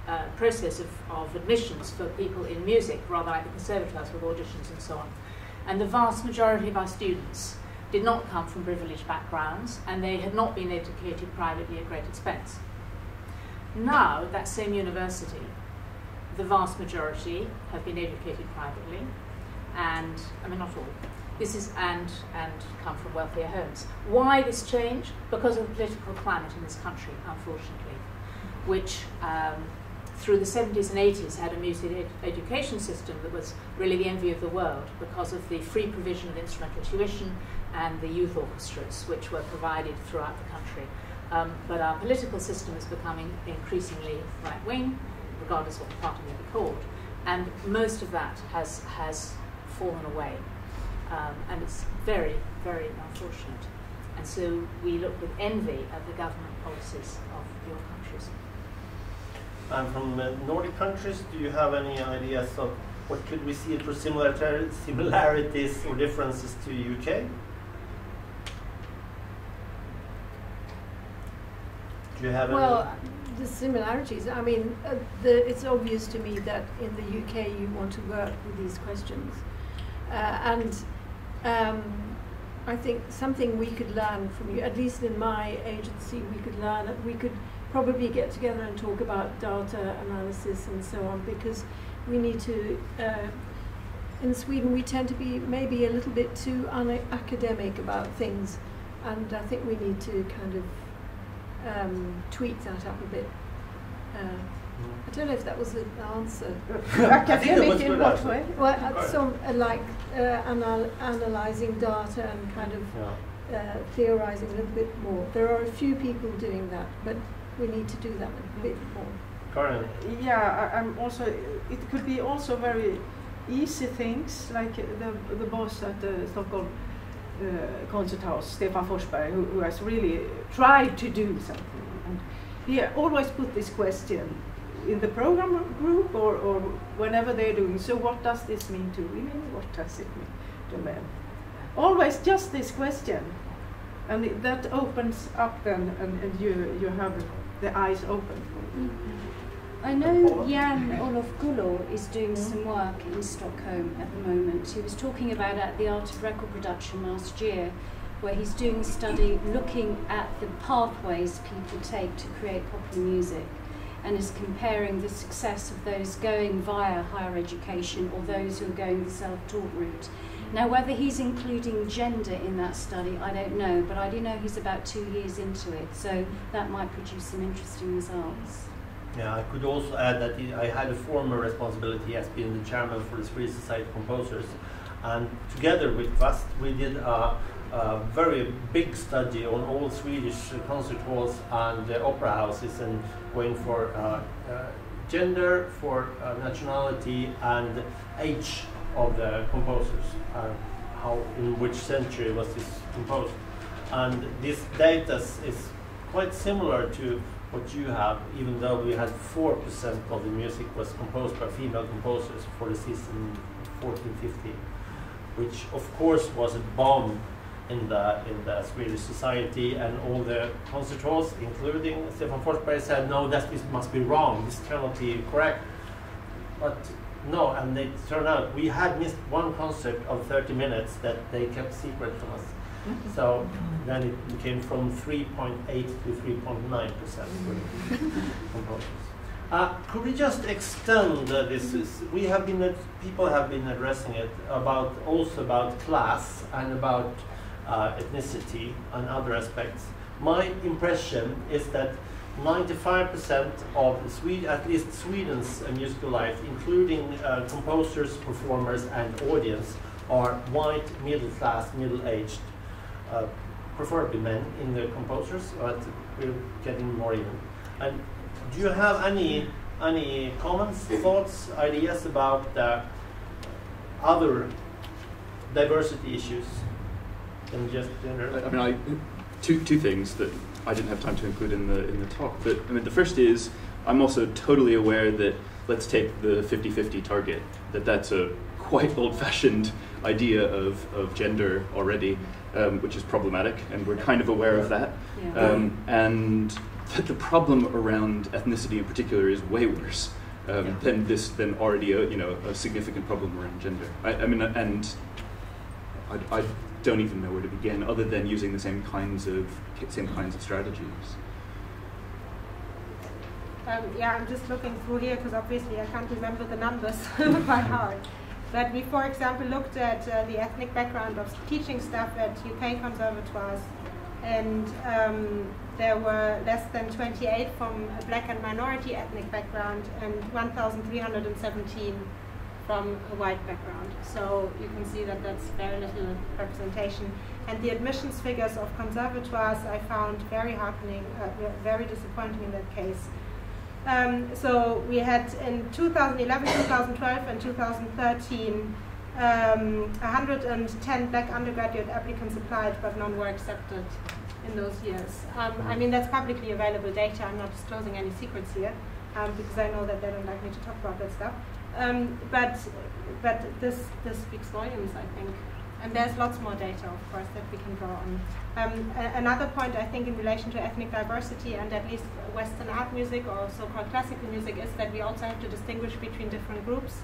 uh, process of, of admissions for people in music, rather like the conservatoires with auditions and so on. And the vast majority of our students did not come from privileged backgrounds and they had not been educated privately at great expense. Now, at that same university, the vast majority have been educated privately, and I mean not all. This is and and come from wealthier homes. Why this change? Because of the political climate in this country, unfortunately, which um, through the 70s and 80s had a music ed- education system that was really the envy of the world because of the free provision of instrumental tuition and the youth orchestras which were provided throughout the country. Um, but our political system is becoming increasingly right wing, regardless of what the party may be called, and most of that has has fallen away, um, and it's very very unfortunate. And so we look with envy at the government policies of your countries. And from uh, Nordic countries, do you have any ideas of what could we see for similar similarities or differences to UK? Do you have any Well, the similarities. I mean, uh, the, it's obvious to me that in the UK you want to work with these questions, uh, and um, I think something we could learn from you, at least in my agency, we could learn. That we could probably get together and talk about data analysis and so on because we need to. Uh, in Sweden, we tend to be maybe a little bit too unacademic about things, and I think we need to kind of um, tweak that up a bit. Uh, I don't know if that was an answer. Academic in what way? Well, some uh, like uh, anal analyzing data and kind of Yeah. uh, theorizing a little bit more. There are a few people doing that, but we need to do that a bit more. Karin, Yeah, I, I'm also. It could be also very easy things like the the boss at the Stockholm uh, Concert House, Stefan Forsberg, who, who has really tried to do something, and he always put this question in the program group or, or whenever they're doing. So, what does this mean to women? What does it mean to men? Always just this question, and it, that opens up then, and, and you you have the eyes open. I know Jan Olof Gullö is doing mm-hmm. some work in Stockholm at the moment. He was talking about at the Art of Record Production last year, where he's doing a study looking at the pathways people take to create popular music and is comparing the success of those going via higher education or those who are going the self-taught route. Now, whether he's including gender in that study, I don't know, but I do know he's about two years into it, so that might produce some interesting results. Yeah, I could also add that I had a former responsibility as being the chairman for the Swedish Society of Composers, and together with KVAST we did a, a very big study on all Swedish concert halls and uh, opera houses, and going for uh, uh, gender, for uh, nationality, and age of the composers, and how in which century was this composed, and this data is quite similar to what you have, even though we had 4% of the music was composed by female composers for the season 1450, which of course was a bomb in the in the Swedish society and all the concert halls, including Stefan Forsberg, said no, that must be wrong. This cannot be correct. But no, and it turned out we had missed one concert of 30 minutes that they kept secret from us. So then it became from 3.8 to 3.9 percent composers. Uh, could we just extend uh, this? Is, we have been uh, people have been addressing it about also about class and about uh, ethnicity and other aspects. My impression is that 95% of Sweden, at least Sweden's uh, musical life, including uh, composers, performers, and audience, are white, middle class, middle aged uh, preferably men in the composers, but we're getting more even. And do you have any any comments, thoughts, ideas about uh, other diversity issues than just gender? I, I mean, I, two two things that I didn't have time to include in the in the talk. But I mean, the first is I'm also totally aware that let's take the 50-50 target. That that's a quite old-fashioned idea of, of gender already, um, which is problematic, and we're kind of aware of that. Yeah. Um, and that the problem around ethnicity in particular is way worse um, Yeah. than this than already a you know a significant problem around gender. I, I mean, and I, I don't even know where to begin, other than using the same kinds of same kinds of strategies. Um, yeah, I'm just looking through here because obviously I can't remember the numbers by heart. But we, for example, looked at uh, the ethnic background of teaching staff at UK conservatoires, and um, there were less than 28 from a black and minority ethnic background, and 1,317 from a white background. So you can see that that's very little representation. And the admissions figures of conservatoires I found very heartening, uh, very disappointing in that case. Um, so we had in 2011, 2012, and 2013 um, 110 black undergraduate applicants applied, but none were accepted in those years. Um, I mean, that's publicly available data. I'm not disclosing any secrets here um, because I know that they don't like me to talk about that stuff. Um, but but this this speaks volumes, I think. And there's lots more data, of course, that we can draw on. Um, another point, I think, in relation to ethnic diversity and at least Western art music or so-called classical music is that we also have to distinguish between different groups.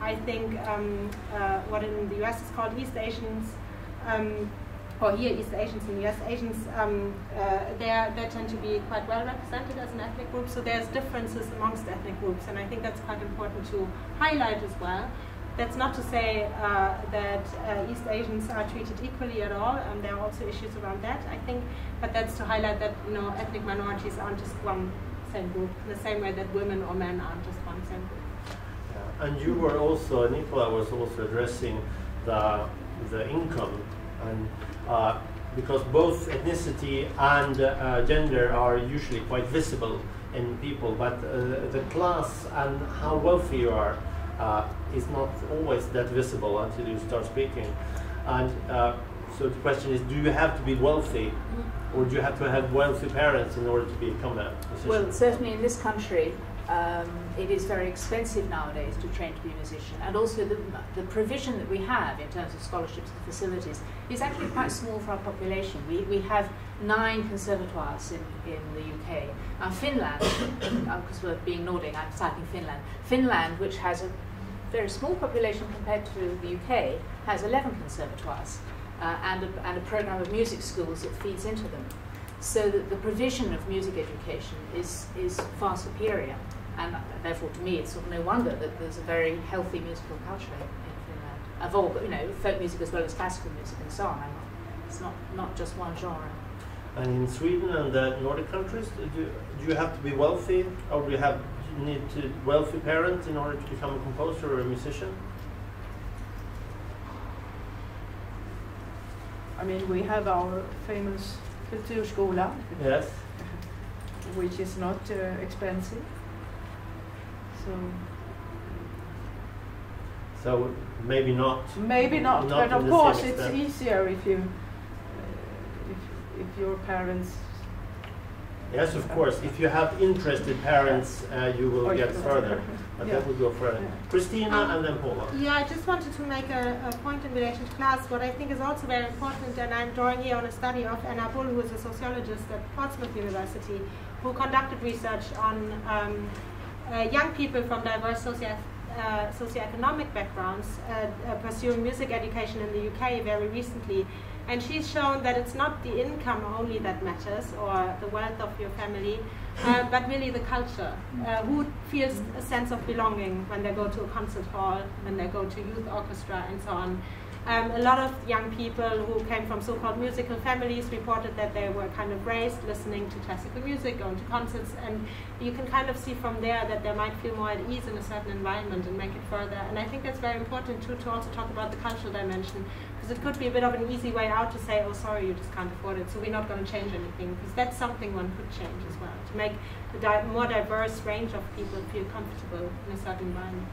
I think um, uh, what in the US is called East Asians, um, or here East Asians and US, Asians, um, uh, they tend to be quite well represented as an ethnic group, so there's differences amongst ethnic groups, and I think that's quite important to highlight as well. That's not to say uh, that uh, East Asians are treated equally at all. and there are also issues around that, I think. But that's to highlight that you know ethnic minorities aren't just one same group, in the same way that women or men aren't just one same group. And you were also, Nicola was also addressing the the income, and uh, because both ethnicity and uh, gender are usually quite visible in people, but uh, the class and how wealthy you are uh, is not always that visible until you start speaking. And uh, so the question is, do you have to be wealthy, or do you have to have wealthy parents in order to become a musician? Well, certainly in this country, um, it is very expensive nowadays to train to be a musician, and also the, the provision that we have in terms of scholarships and facilities is actually quite small for our population. We, we have nine conservatoires in, in the UK. Now, Finland, because we're being Nordic, I'm citing Finland. Finland, which has a very small population compared to the UK, has 11 conservatoires uh, and, a, and a program of music schools that feeds into them. So that the provision of music education is, is far superior. And therefore, to me, it's sort of no wonder that there's a very healthy musical culture in, in Finland. Of all, you know, folk music as well as classical music and so on. It's not, not just one genre. And in Sweden and the Nordic countries, do, do you have to be wealthy, or do you have need to wealthy parents in order to become a composer or a musician? I mean, we have our famous Kulturskola. Yes. Which is not uh, expensive. So. So maybe not. Maybe not, not but of course it's easier if you, uh, if if your parents Yes, of course. If you have interested parents, uh, you will get further. But yeah. that will go further. Yeah. Christina um, and then Paula. Yeah, I just wanted to make a, a, point in relation to class. What I think is also very important, and I'm drawing here on a study of Anna Bull, who is a sociologist at Portsmouth University, who conducted research on um, young people from diverse socio uh, socioeconomic backgrounds uh, uh, pursuing music education in the UK very recently. And she's shown that it's not the income only that matters or the wealth of your family, uh, but really the culture. Uh, who feels a sense of belonging when they go to a concert hall, when they go to youth orchestra, and so on. Um, a lot of young people who came from so-called musical families reported that they were kind of raised listening to classical music, going to concerts, and you can kind of see from there that they might feel more at ease in a certain environment and make it further. And I think that's very important too to also talk about the cultural dimension, because it could be a bit of an easy way out to say, oh, sorry, you just can't afford it, so we're not going to change anything, because that's something one could change as well, to make a di more diverse range of people feel comfortable in a certain environment.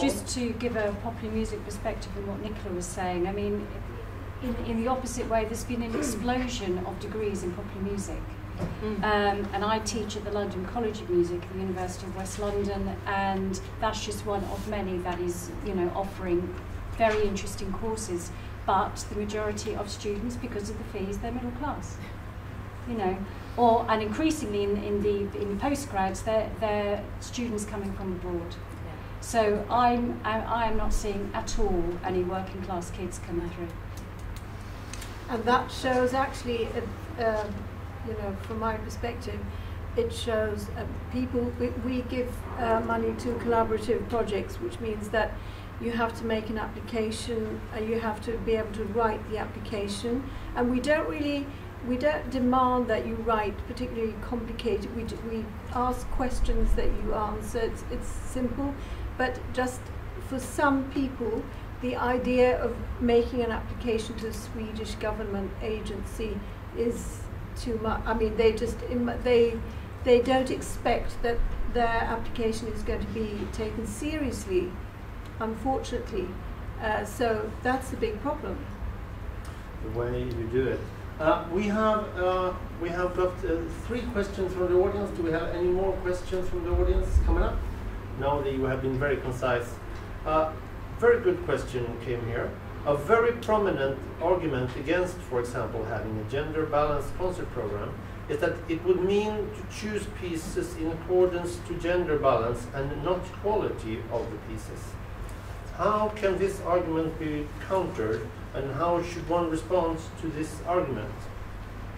Just to give a popular music perspective on what Nicola was saying, I mean, in, in the opposite way, there's been an explosion of degrees in popular music. Mm. Um, and I teach at the London College of Music at the University of West London, and that's just one of many that is, you know, offering very interesting courses. But the majority of students, because of the fees, they're middle class. You know, or and increasingly in, in the in the postgrads, they're, they're students coming from abroad. So I'm, I, am not seeing at all any working class kids coming through. And that shows actually, uh, uh, you know, from my perspective, it shows uh, people, we, we give uh, money to collaborative projects, which means that you have to make an application, uh, you have to be able to write the application, and we don't really, we don't demand that you write particularly complicated, we, we ask questions that you answer, it's, it's simple, but just for some people, the idea of making an application to a Swedish government agency is too much. I mean, they just they they don't expect that their application is going to be taken seriously, unfortunately. Uh, so that's a big problem. The way you do it. Uh, we have uh, we have got uh, three questions from the audience. Do we have any more questions from the audience coming up? Now that you have been very concise. Uh, very good question came here. A very prominent argument against, for example, having a gender balanced concert program is that it would mean to choose pieces in accordance to gender balance and not quality of the pieces. How can this argument be countered and how should one respond to this argument?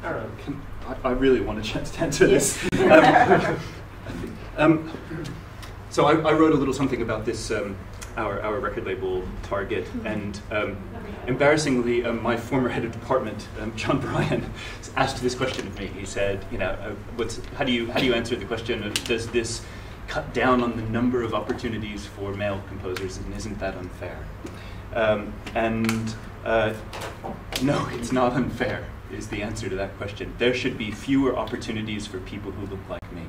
Aaron. Can, I, I really want a chance to answer Yes. this. um, so I, I wrote a little something about this, um, our, our record label Target, and um, embarrassingly, um, my former head of department, um, John Bryan, asked this question of me. He said, you know, uh, what's, how, do you, how do you answer the question of does this cut down on the number of opportunities for male composers, and isn't that unfair? Um, and uh, no, it's not unfair, is the answer to that question. There should be fewer opportunities for people who look like me.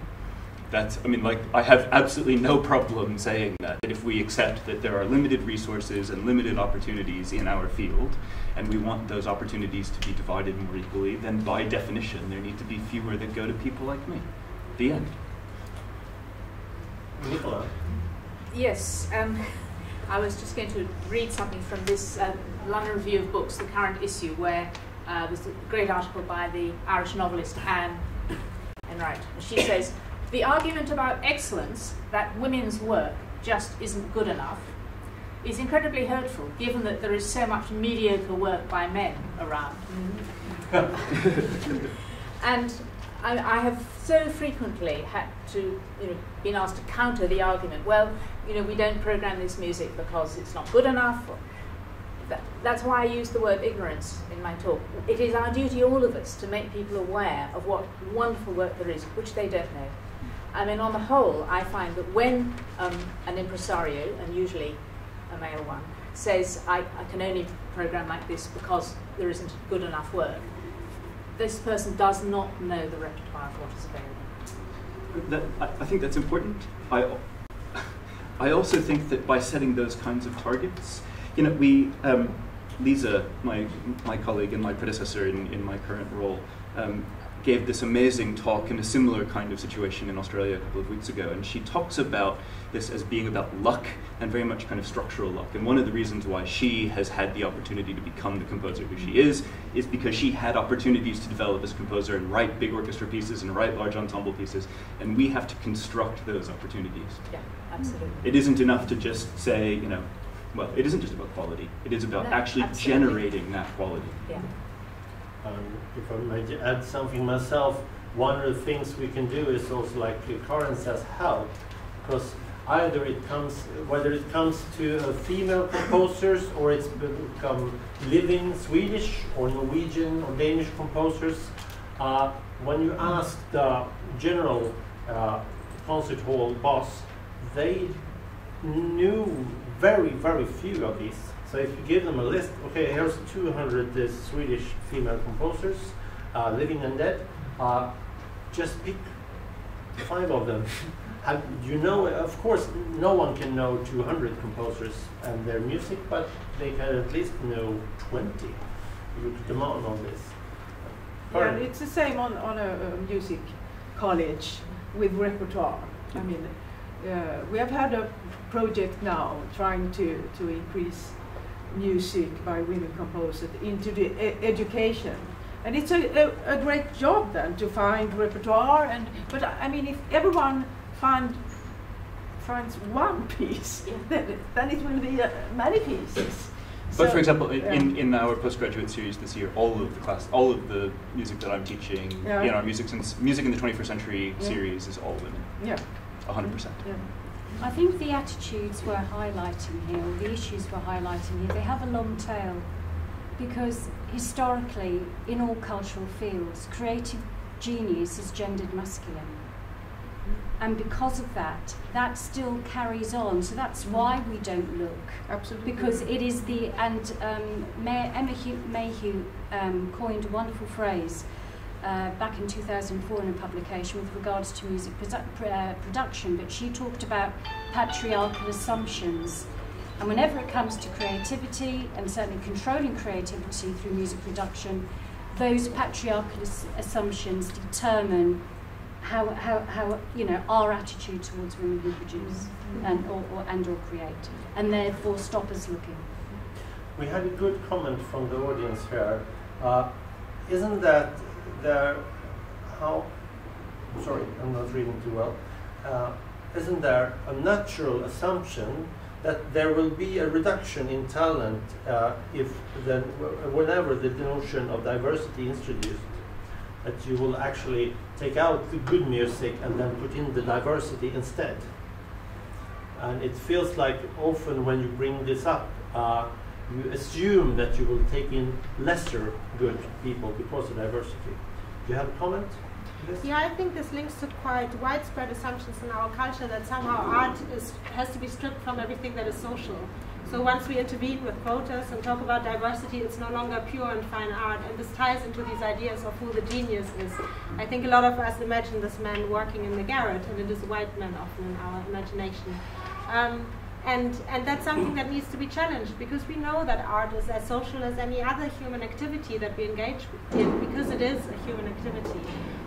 That's, I mean, like, I have absolutely no problem saying that, that if we accept that there are limited resources and limited opportunities in our field, and we want those opportunities to be divided more equally, then by definition, there need to be fewer that go to people like me. The end. Nicola. Yes, um, I was just going to read something from this uh, London Review of Books, the current issue, where uh, there's a great article by the Irish novelist Anne Enright. She says, The argument about excellence, that women's work just isn't good enough, is incredibly hurtful, given that there is so much mediocre work by men around. and I, I have so frequently had to, you know, been asked to counter the argument. Well, you know, we don't program this music because it's not good enough. That, that's why I use the word ignorance in my talk. It is our duty, all of us, to make people aware of what wonderful work there is, which they don't know. I mean, on the whole, I find that when um, an impresario, and usually a male one, says, I, I can only program like this because there isn't good enough work, this person does not know the repertoire of what is available. That, I, I think that's important. I, I also think that by setting those kinds of targets, you know, we, um, Liza, my, my colleague and my predecessor in, in my current role, um, gave this amazing talk in a similar kind of situation in Australia a couple of weeks ago. And she talks about this as being about luck and very much kind of structural luck. And one of the reasons why she has had the opportunity to become the composer who she is, is because she had opportunities to develop as composer and write big orchestra pieces and write large ensemble pieces. And we have to construct those opportunities. Yeah, absolutely. It isn't enough to just say, you know, well, it isn't just about quality. It is about No, actually absolutely. generating that quality. Yeah. Um, if I may add something myself, one of the things we can do is also like Karin says, help, because either it comes, whether it comes to uh, female composers or it's become living Swedish or Norwegian or Danish composers, uh, when you ask the general uh, concert hall boss, they knew very, very few of these. So if you give them a list, okay, here's 200 uh, Swedish female composers, uh, living and dead, uh, just pick five of them. Have, you know, of course, no one can know 200 composers and their music, but they can at least know 20. You could demand on this. Yeah, it's the same on, on a, a music college with repertoire. I mean, uh, we have had a project now trying to, to increase music by women composers into the e- education. And it's a, a, a great job then to find repertoire and but I I mean if everyone find finds one piece then, then it will be uh, many pieces. But So, for example, in, yeah. in, in our postgraduate series this year, all of the class, all of the music that I'm teaching Yeah. in our music since music in the 21st century Yeah. series is all women, yeah, 100%. yeah. I think the attitudes we're highlighting here, or the issues we're highlighting here, they have a long tail because historically, in all cultural fields, creative genius is gendered masculine. And because of that, that still carries on. So that's why we don't look. Absolutely. Because it is the, and um, Emma Mayhew um, coined a wonderful phrase uh, back in 2004 in a publication with regards to music produ- uh, production, but she talked about patriarchal assumptions. And whenever it comes to creativity, and certainly controlling creativity through music production, those patriarchal as- assumptions determine how, how, how you know our attitude towards women who produce and or, or and or create, and therefore stop us looking. we had a good comment from the audience here. Uh, isn't that there, how, sorry, I'm not reading too well. Uh, isn't there a natural assumption that there will be a reduction in talent uh, if then whenever the notion of diversity is introduced? That you will actually take out the good music and then put in the diversity instead. And it feels like often when you bring this up, uh, you assume that you will take in lesser good people because of diversity. Do you have a comment? Yeah, I think this links to quite widespread assumptions in our culture that somehow art is, has to be stripped from everything that is social. So once we intervene with quotas and talk about diversity, it's no longer pure and fine art. And this ties into these ideas of who the genius is. I think a lot of us imagine this man working in the garret, and it is a white man often in our imagination. Um, and, and that's something that needs to be challenged because we know that art is as social as any other human activity that we engage in because it is a human activity.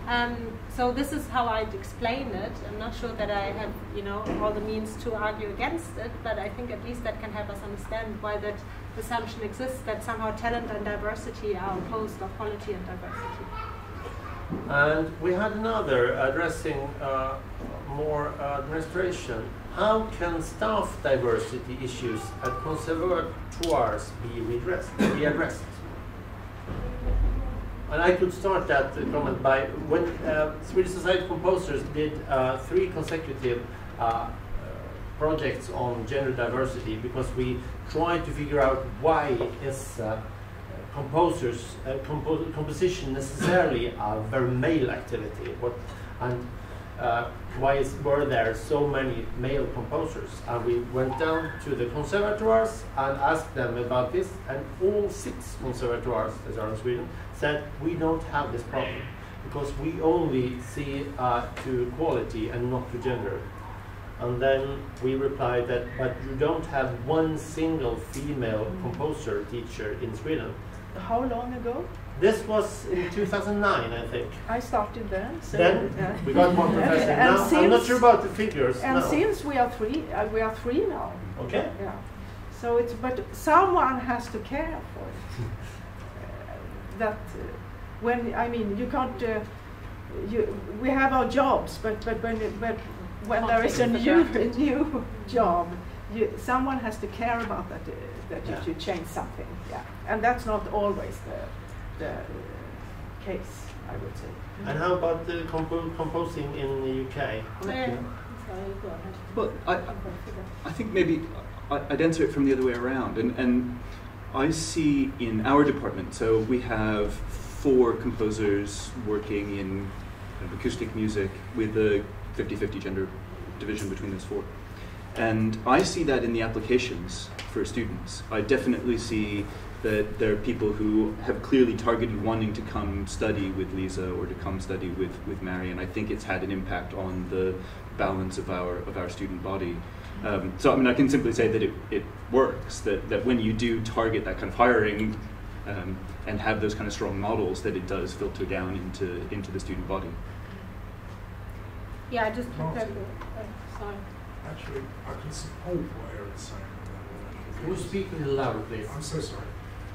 Um, so this is how I'd explain it. I'm not sure that I have, you know, all the means to argue against it, but I think at least that can help us understand why that assumption exists that somehow talent and diversity are opposed of quality and diversity. And we had another addressing uh, more administration. How can staff diversity issues at conservatoires be redressed, be addressed? And I could start that comment by when uh, Swedish Society of Composers did uh, three consecutive uh, projects on gender diversity because we tried to figure out why is uh, composers uh, compo composition necessarily a very male activity what and uh, why were there so many male composers? And we went down to the conservatoires and asked them about this, and all six conservatoires, as are in Sweden, said we don't have this problem because we only see uh, to quality and not to gender. And then we replied that, but you don't have one single female composer teacher in Sweden. How long ago? This was in 2009, I think. I started then. So then yeah. we got one professor. And now, since, I'm not sure about the figures. And no. since we are three, uh, we are three now. Okay. Yeah. So it's but someone has to care for it. uh, that uh, when I mean you can't. Uh, you, we have our jobs, but but when but when there is a new a new job, you, someone has to care about that. Uh, that yeah. you should change something. Yeah, and that's not always the the case, I would say. And how about the compo composing in the UK? Well, I, I think maybe I'd answer it from the other way around. And, and I see in our department, so we have four composers working in kind of acoustic music with a 50 50 gender division between those four. And I see that in the applications for students. I definitely see that there are people who have clearly targeted wanting to come study with Liza or to come study with, with Mary, and I think it's had an impact on the balance of our of our student body. Um, so I mean, I can simply say that it, it works. That that when you do target that kind of hiring um, and have those kind of strong models, that it does filter down into into the student body. Yeah, I just Martin. oh, sorry. Actually, I can support what Aaron's saying. Can you speak a little louder, please? I'm so sorry.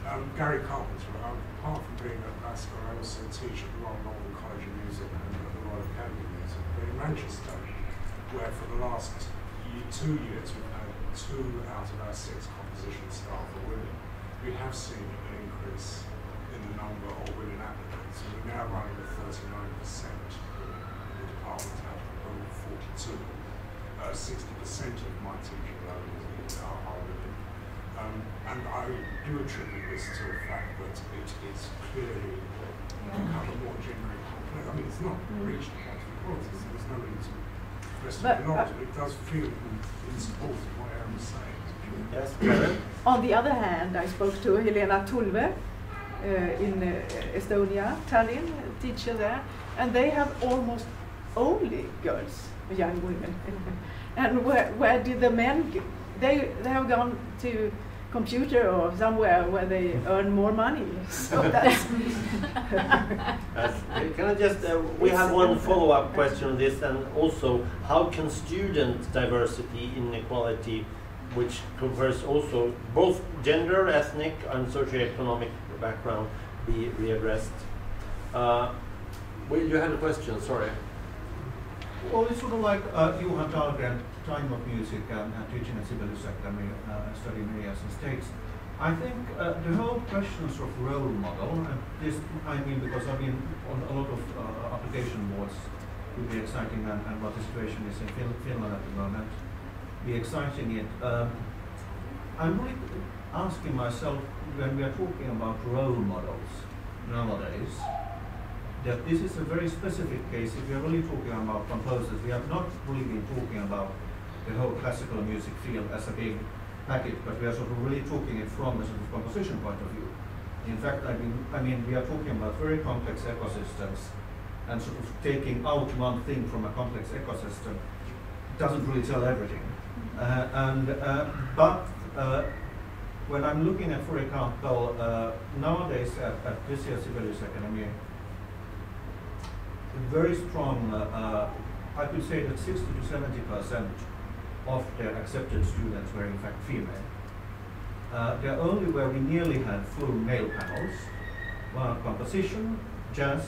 Um, Gary Carpenter, apart from being at Glasgow, I also teach at the Royal Northern College of Music and at the Royal Academy of Music. But in Manchester, where for the last year, two years we've had two out of our six composition staff are women, we have seen an increase in the number of women applicants. And we're now running at 39% the department out of over 42. Uh, 60% of my teaching load is are women. Um, and I do attribute this to the fact that it is clearly become a more gender complex. I mean, it's not reached the point of equality, so there's no need to question But, it uh, but it does feel in, in support of what Aaron was saying. Yes, On the other hand, I spoke to Helena Tulve uh, in uh, Estonia, Tallinn, a teacher there, and they have almost only girls, young women. and where, where did the men? G- they they have gone to computer or somewhere where they earn more money. So that's can I just, uh, we have one follow-up question on this and also how can student diversity inequality which covers also both gender, ethnic, and socioeconomic background, be readdressed. Uh, well, you had a question, sorry. Well, it's sort of like uh, Johan Dahlgren, Time of Music, and, teaching at Sibelius Academy, uh, studying areas and states. I think uh, the whole question of role model, and this I mean because I've been on a lot of uh, application boards, would be exciting, and, and what the situation is in fin Finland at the moment, be exciting it. Um, I'm really asking myself when we are talking about role models nowadays, that this is a very specific case. If we are really talking about composers, we have not really been talking about the whole classical music field as a big package, but we are sort of really talking it from a sort of composition point of view. In fact, I mean, I mean, we are talking about very complex ecosystems, and sort of taking out one thing from a complex ecosystem doesn't really tell everything. Uh, and uh, but uh, when I'm looking at, for example, uh, nowadays at, at this year's Sibelius Academy, very strong, uh, uh, I could say that 60 to 70 percent of the accepted students were in fact female. Uh, the only where we nearly had full male panels were composition, jazz,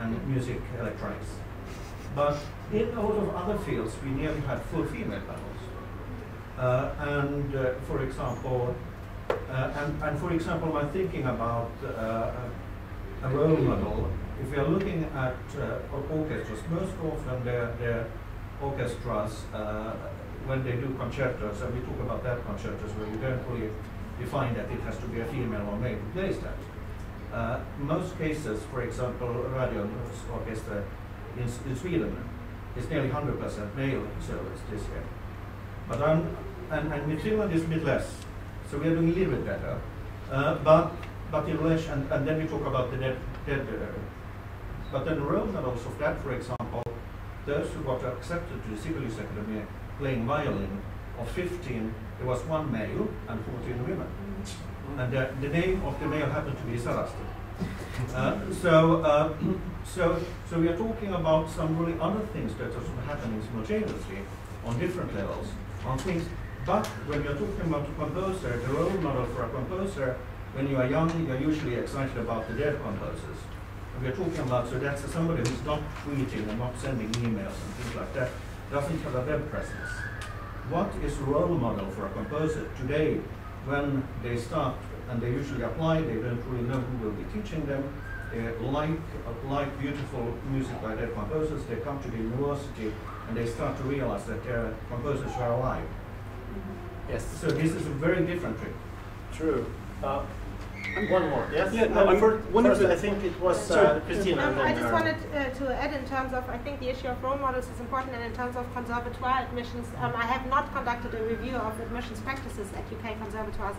and music electronics. But in a lot of other fields, we nearly had full female panels. Uh, and uh, for example, uh, and, and for example, when thinking about uh, a role model, if we are looking at uh, orchestras, most often the, the orchestras uh, when they do concertos, and we talk about that concertos where you don't really define that it has to be a female or male who plays that. Uh, most cases, for example, radio orchestra in, in Sweden is nearly 100% male soloists this year. But I'm, and, and in Finland is a bit less, so we are doing a little bit better. Uh, but but in relation, and, and then we talk about the dead, dead uh, but then the role models of that, for example, those who got accepted to the Sibelius Academy playing violin, of 15, there was one male and 14 women. Mm. And uh, the name of the male happened to be Saraste. Uh, so, uh, so, so we are talking about some really other things that are happening simultaneously on different levels, on things. But when you're talking about a composer, the role model for a composer, when you are young, you're usually excited about the dead composers. And we're talking about, so that's somebody who's not tweeting and not sending emails and things like that doesn't have a web presence. What is role model for a composer today when they start and they usually apply, they don't really know who will be teaching them. They like, like beautiful music by their composers, they come to the university and they start to realize that their composers are alive. Mm-hmm. Yes. So this is a very different trick. True. Uh, one more, yes? Yeah, no, um, first, first I think it was uh, Christina. Um, I just wanted uh, to add in terms of, I think the issue of role models is important, and in terms of conservatoire admissions, um, I have not conducted a review of admissions practices at UK conservatoires.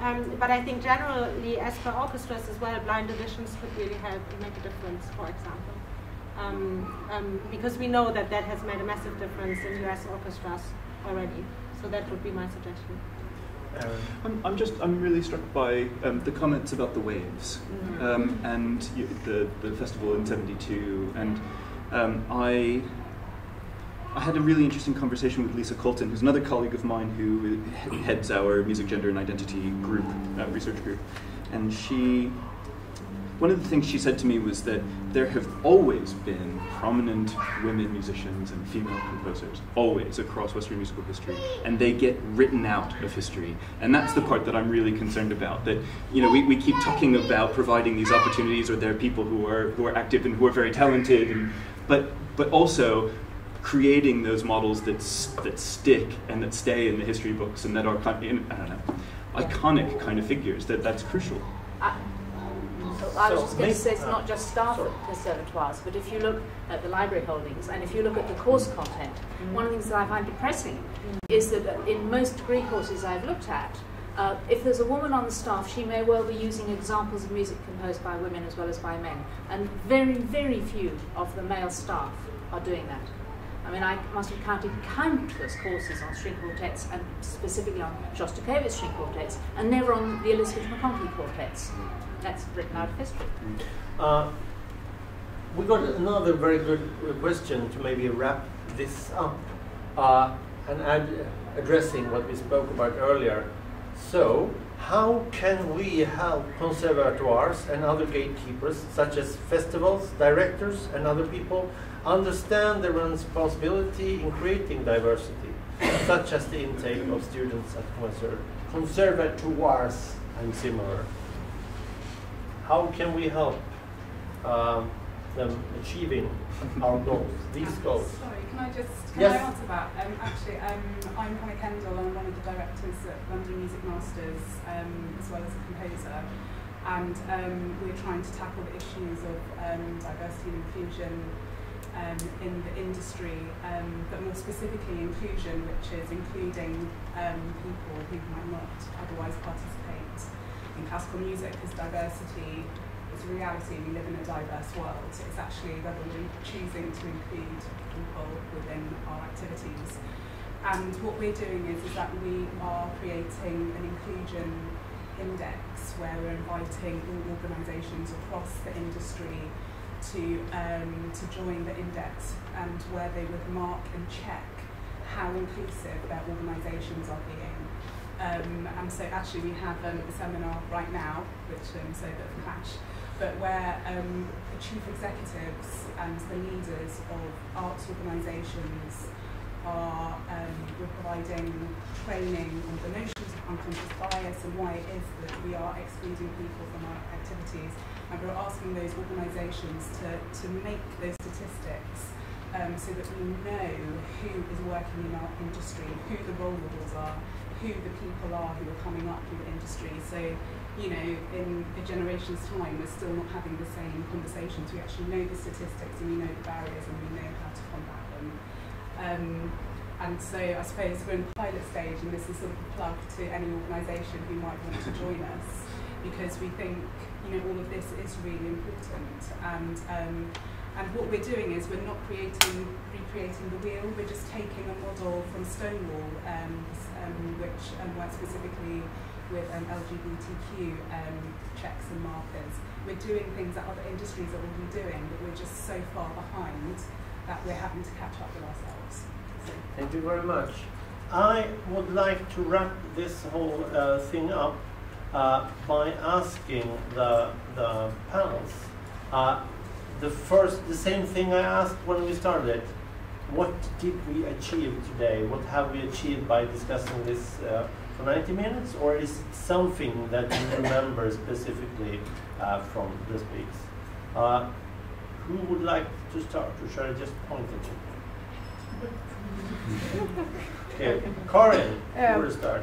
Um, but I think generally, as for orchestras as well, blind auditions could really help make a difference, for example. Um, um, because we know that that has made a massive difference in US orchestras already. So that would be my suggestion. I'm, I'm just I'm really struck by um, the comments about the waves mm-hmm. um, and the the festival in '72, and um, I I had a really interesting conversation with Lisa Colton, who's another colleague of mine who heads our music, gender, and identity group uh, research group, and she one of the things she said to me was that there have always been prominent women musicians and female composers, always across Western musical history, and they get written out of history. And that's the part that I'm really concerned about. That you know, we, we keep talking about providing these opportunities, or there are people who are who are active and who are very talented, and, but but also creating those models that that stick and that stay in the history books and that are I don't know, iconic kind of figures. That that's crucial. I was just going to say it's not just staff at conservatoires, but if you look at the library holdings and if you look at the course content, mm. one of the things that I find depressing mm. is that in most degree courses I've looked at, uh, if there's a woman on the staff, she may well be using examples of music composed by women as well as by men. And very, very few of the male staff are doing that. I mean, I must have counted countless courses on string quartets and specifically on Shostakovich string quartets, and never on the Elizabeth Maconchy quartets that's written out of history. Uh, we got another very good question to maybe wrap this up uh, and add addressing what we spoke about earlier. So, how can we help conservatoires and other gatekeepers, such as festivals, directors, and other people, understand their responsibility in creating diversity, such as the intake of students at conser conservatoires and similar? How can we help um, them achieving our goals, these goals? Sorry, can I just can Yes. I answer that? Um, actually, um, I'm Hannah Kendall. I'm one of the directors at London Music Masters, um, as well as a composer. And um, we're trying to tackle the issues of um, diversity and inclusion um, in the industry, um, but more specifically inclusion, which is including um, people who might not otherwise participate in classical music, because diversity is a reality. We live in a diverse world. It's actually whether we're choosing to include people within our activities. And what we're doing is, is that we are creating an inclusion index where we're inviting all organisations across the industry to um, to join the index and where they would mark and check how inclusive their organisations are being. Um, and so actually we have um, a seminar right now, which um, so that clash, but where um, the chief executives and the leaders of arts organisations are um, we're providing training on the notions of unconscious bias and why it is that we are excluding people from our activities. And we're asking those organisations to, to make those statistics um, so that we know who is working in our industry, who the role models are, who the people are who are coming up through the industry. So, you know, in a generation's time, we're still not having the same conversations. We actually know the statistics and we know the barriers and we know how to combat them. Um, and so I suppose we're in pilot stage and this is sort of a plug to any organisation who might want to join us because we think, you know, all of this is really important and um, and what we're doing is we're not creating, recreating the wheel, we're just taking a model from Stonewall, um, um, which um, works specifically with um, LGBTQ um, checks and markers. We're doing things that other industries are already doing, but we're just so far behind that we're having to catch up with ourselves. So, Thank you very much. I would like to wrap this whole uh, thing up uh, by asking the, the panels uh, the first, the same thing I asked when we started. What did we achieve today? What have we achieved by discussing this uh, for 90 minutes? Or is it something that you remember specifically uh, from the speaks? Uh, who would like to start? Or should I just point at you? Okay, you Um, will start.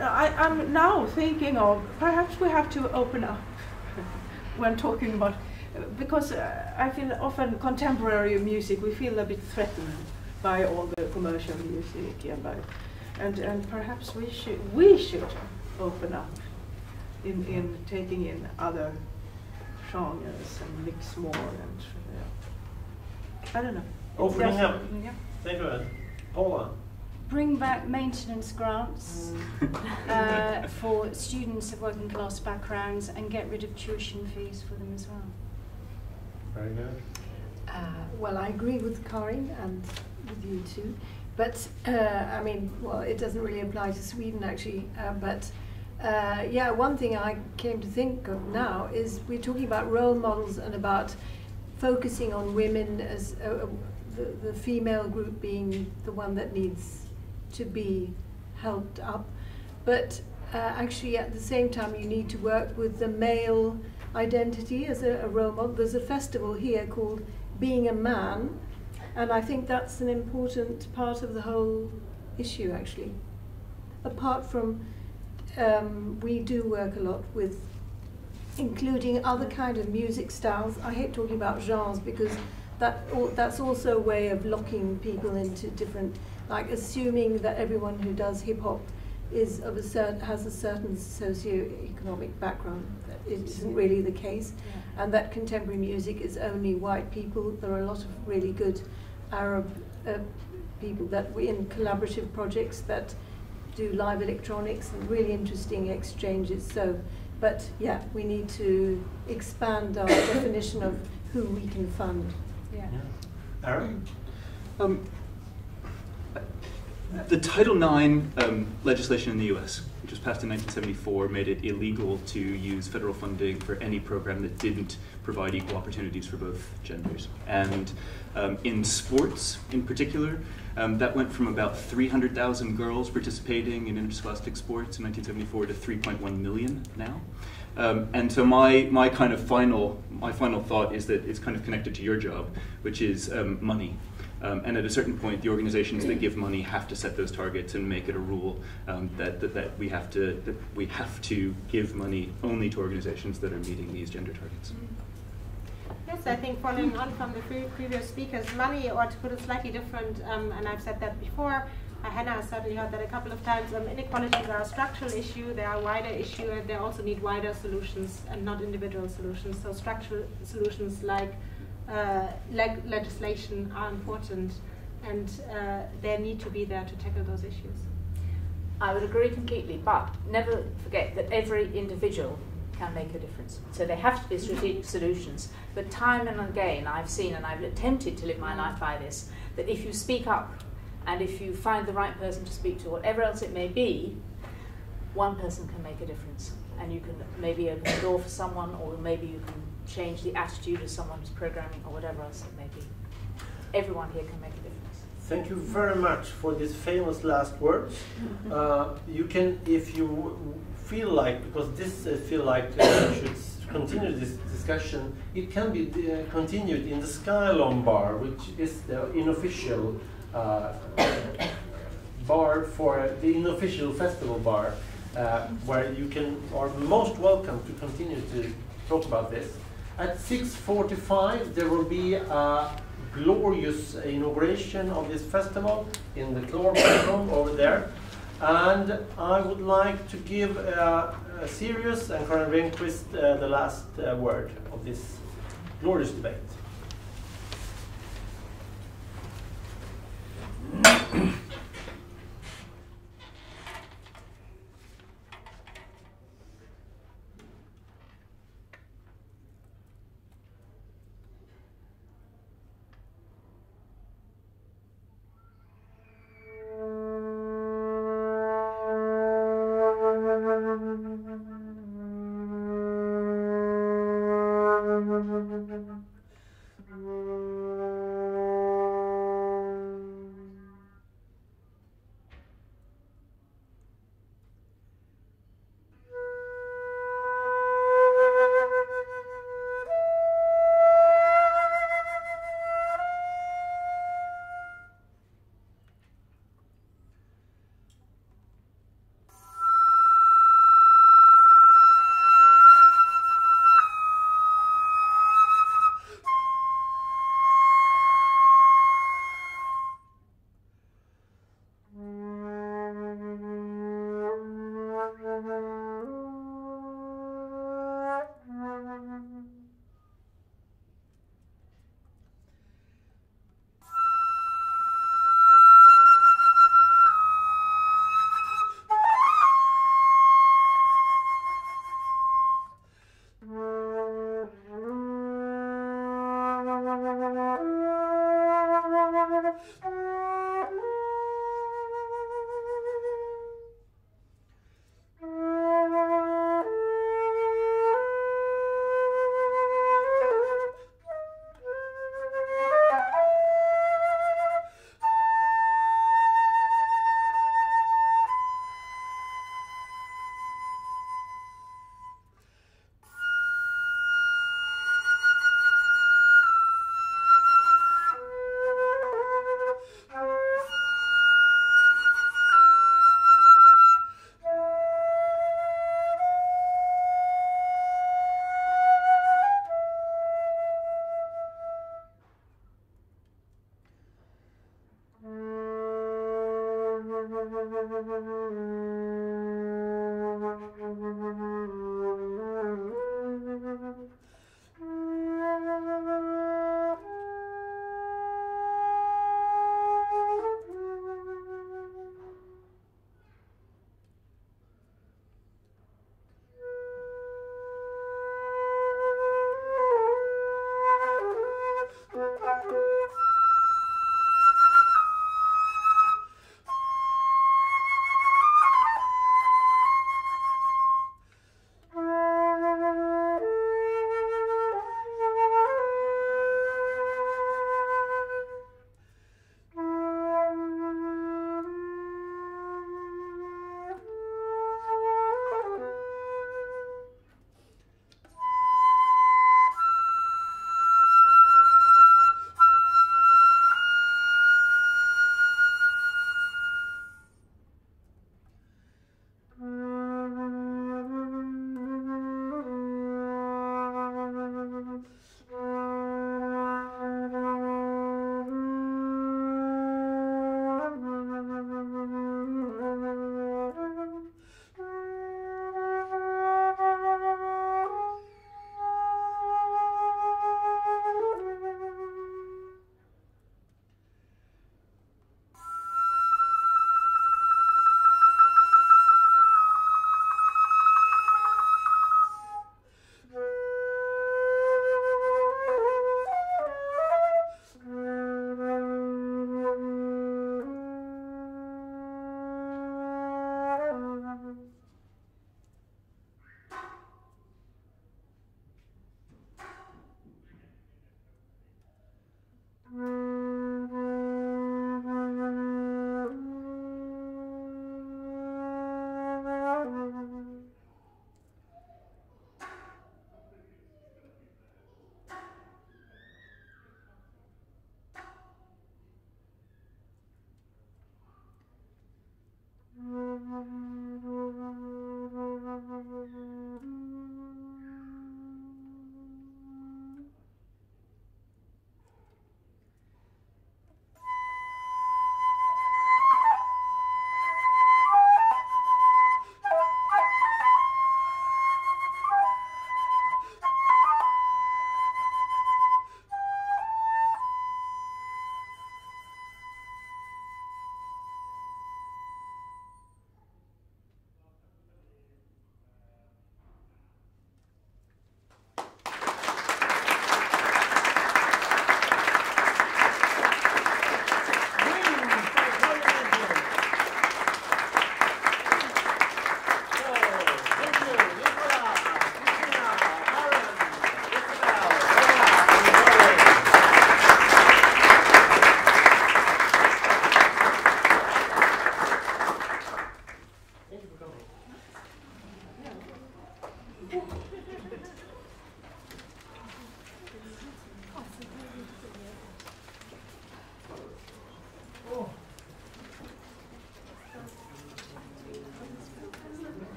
I, I'm now thinking of perhaps we have to open up when talking about because uh, I feel often contemporary music we feel a bit threatened by all the commercial music and by and and perhaps we should we should open up in in taking in other genres and mix more and uh, I don't know. Opening doesn't- up. Yeah. Thank you, Ed. Paula. Bring back maintenance grants uh, for students of working class backgrounds and get rid of tuition fees for them as well. Uh, well, I agree with Karin and with you too. But, uh, I mean, well, it doesn't really apply to Sweden actually. Uh, but, uh, yeah, one thing I came to think of now is we're talking about role models and about focusing on women as uh, uh, the, the female group being the one that needs to be helped up. But actually, at the same time, you need to work with the male identity as a, a role model. There's a festival here called Being a Man, and I think that's an important part of the whole issue, actually. Apart from, um, we do work a lot with including other kind of music styles. I hate talking about genres because that that's also a way of locking people into different, like assuming that everyone who does hip hop is of a certain has a certain socio-economic background. It isn't really the case, and that contemporary music is only white people. There are a lot of really good Arab uh, people that we in collaborative projects that do live electronics and really interesting exchanges. So, but yeah, we need to expand our definition of who we can fund. Yeah. Aaron? Um, the Title IX um, legislation in the US, which was passed in 1974, made it illegal to use federal funding for any program that didn't provide equal opportunities for both genders. And um, in sports, in particular, um, that went from about 300,000 girls participating in interscholastic sports in 1974 to 3.1 million now. Um, and so my, my kind of final my final thought is that it's kind of connected to your job, which is um, money. Um, and at a certain point, the organizations that give money have to set those targets and make it a rule um, that, that, that, we have to, that we have to give money only to organizations that are meeting these gender targets. Yes, I think following on from the previous speakers, money, or to put it slightly different, um, and I've said that before, uh, Hannah has certainly heard that a couple of times, um, inequalities are a structural issue, they are a wider issue, and they also need wider solutions and not individual solutions. So structural solutions like uh, leg legislation are important and uh, they need to be there to tackle those issues. I would agree completely, but never forget that every individual can make a difference. So there have to be strategic solutions. But time and again, I've seen and I've attempted to live my life by this that if you speak up and if you find the right person to speak to, whatever else it may be, one person can make a difference. And you can maybe open the door for someone, or maybe you can change the attitude of someone who's programming or whatever else it may be. Everyone here can make a difference. Thank you very much for these famous last words. Uh, you can, if you feel like, because this uh, feel like uh, should continue this discussion, it can be uh, continued in the Skylon bar, which is the unofficial uh, bar for the unofficial festival bar, uh, where you can are most welcome to continue to talk about this. At 6.45 there will be a glorious inauguration of this festival in the Clore room over there. And I would like to give uh, Sirius and Karin Rehnqvist uh, the last uh, word of this glorious debate.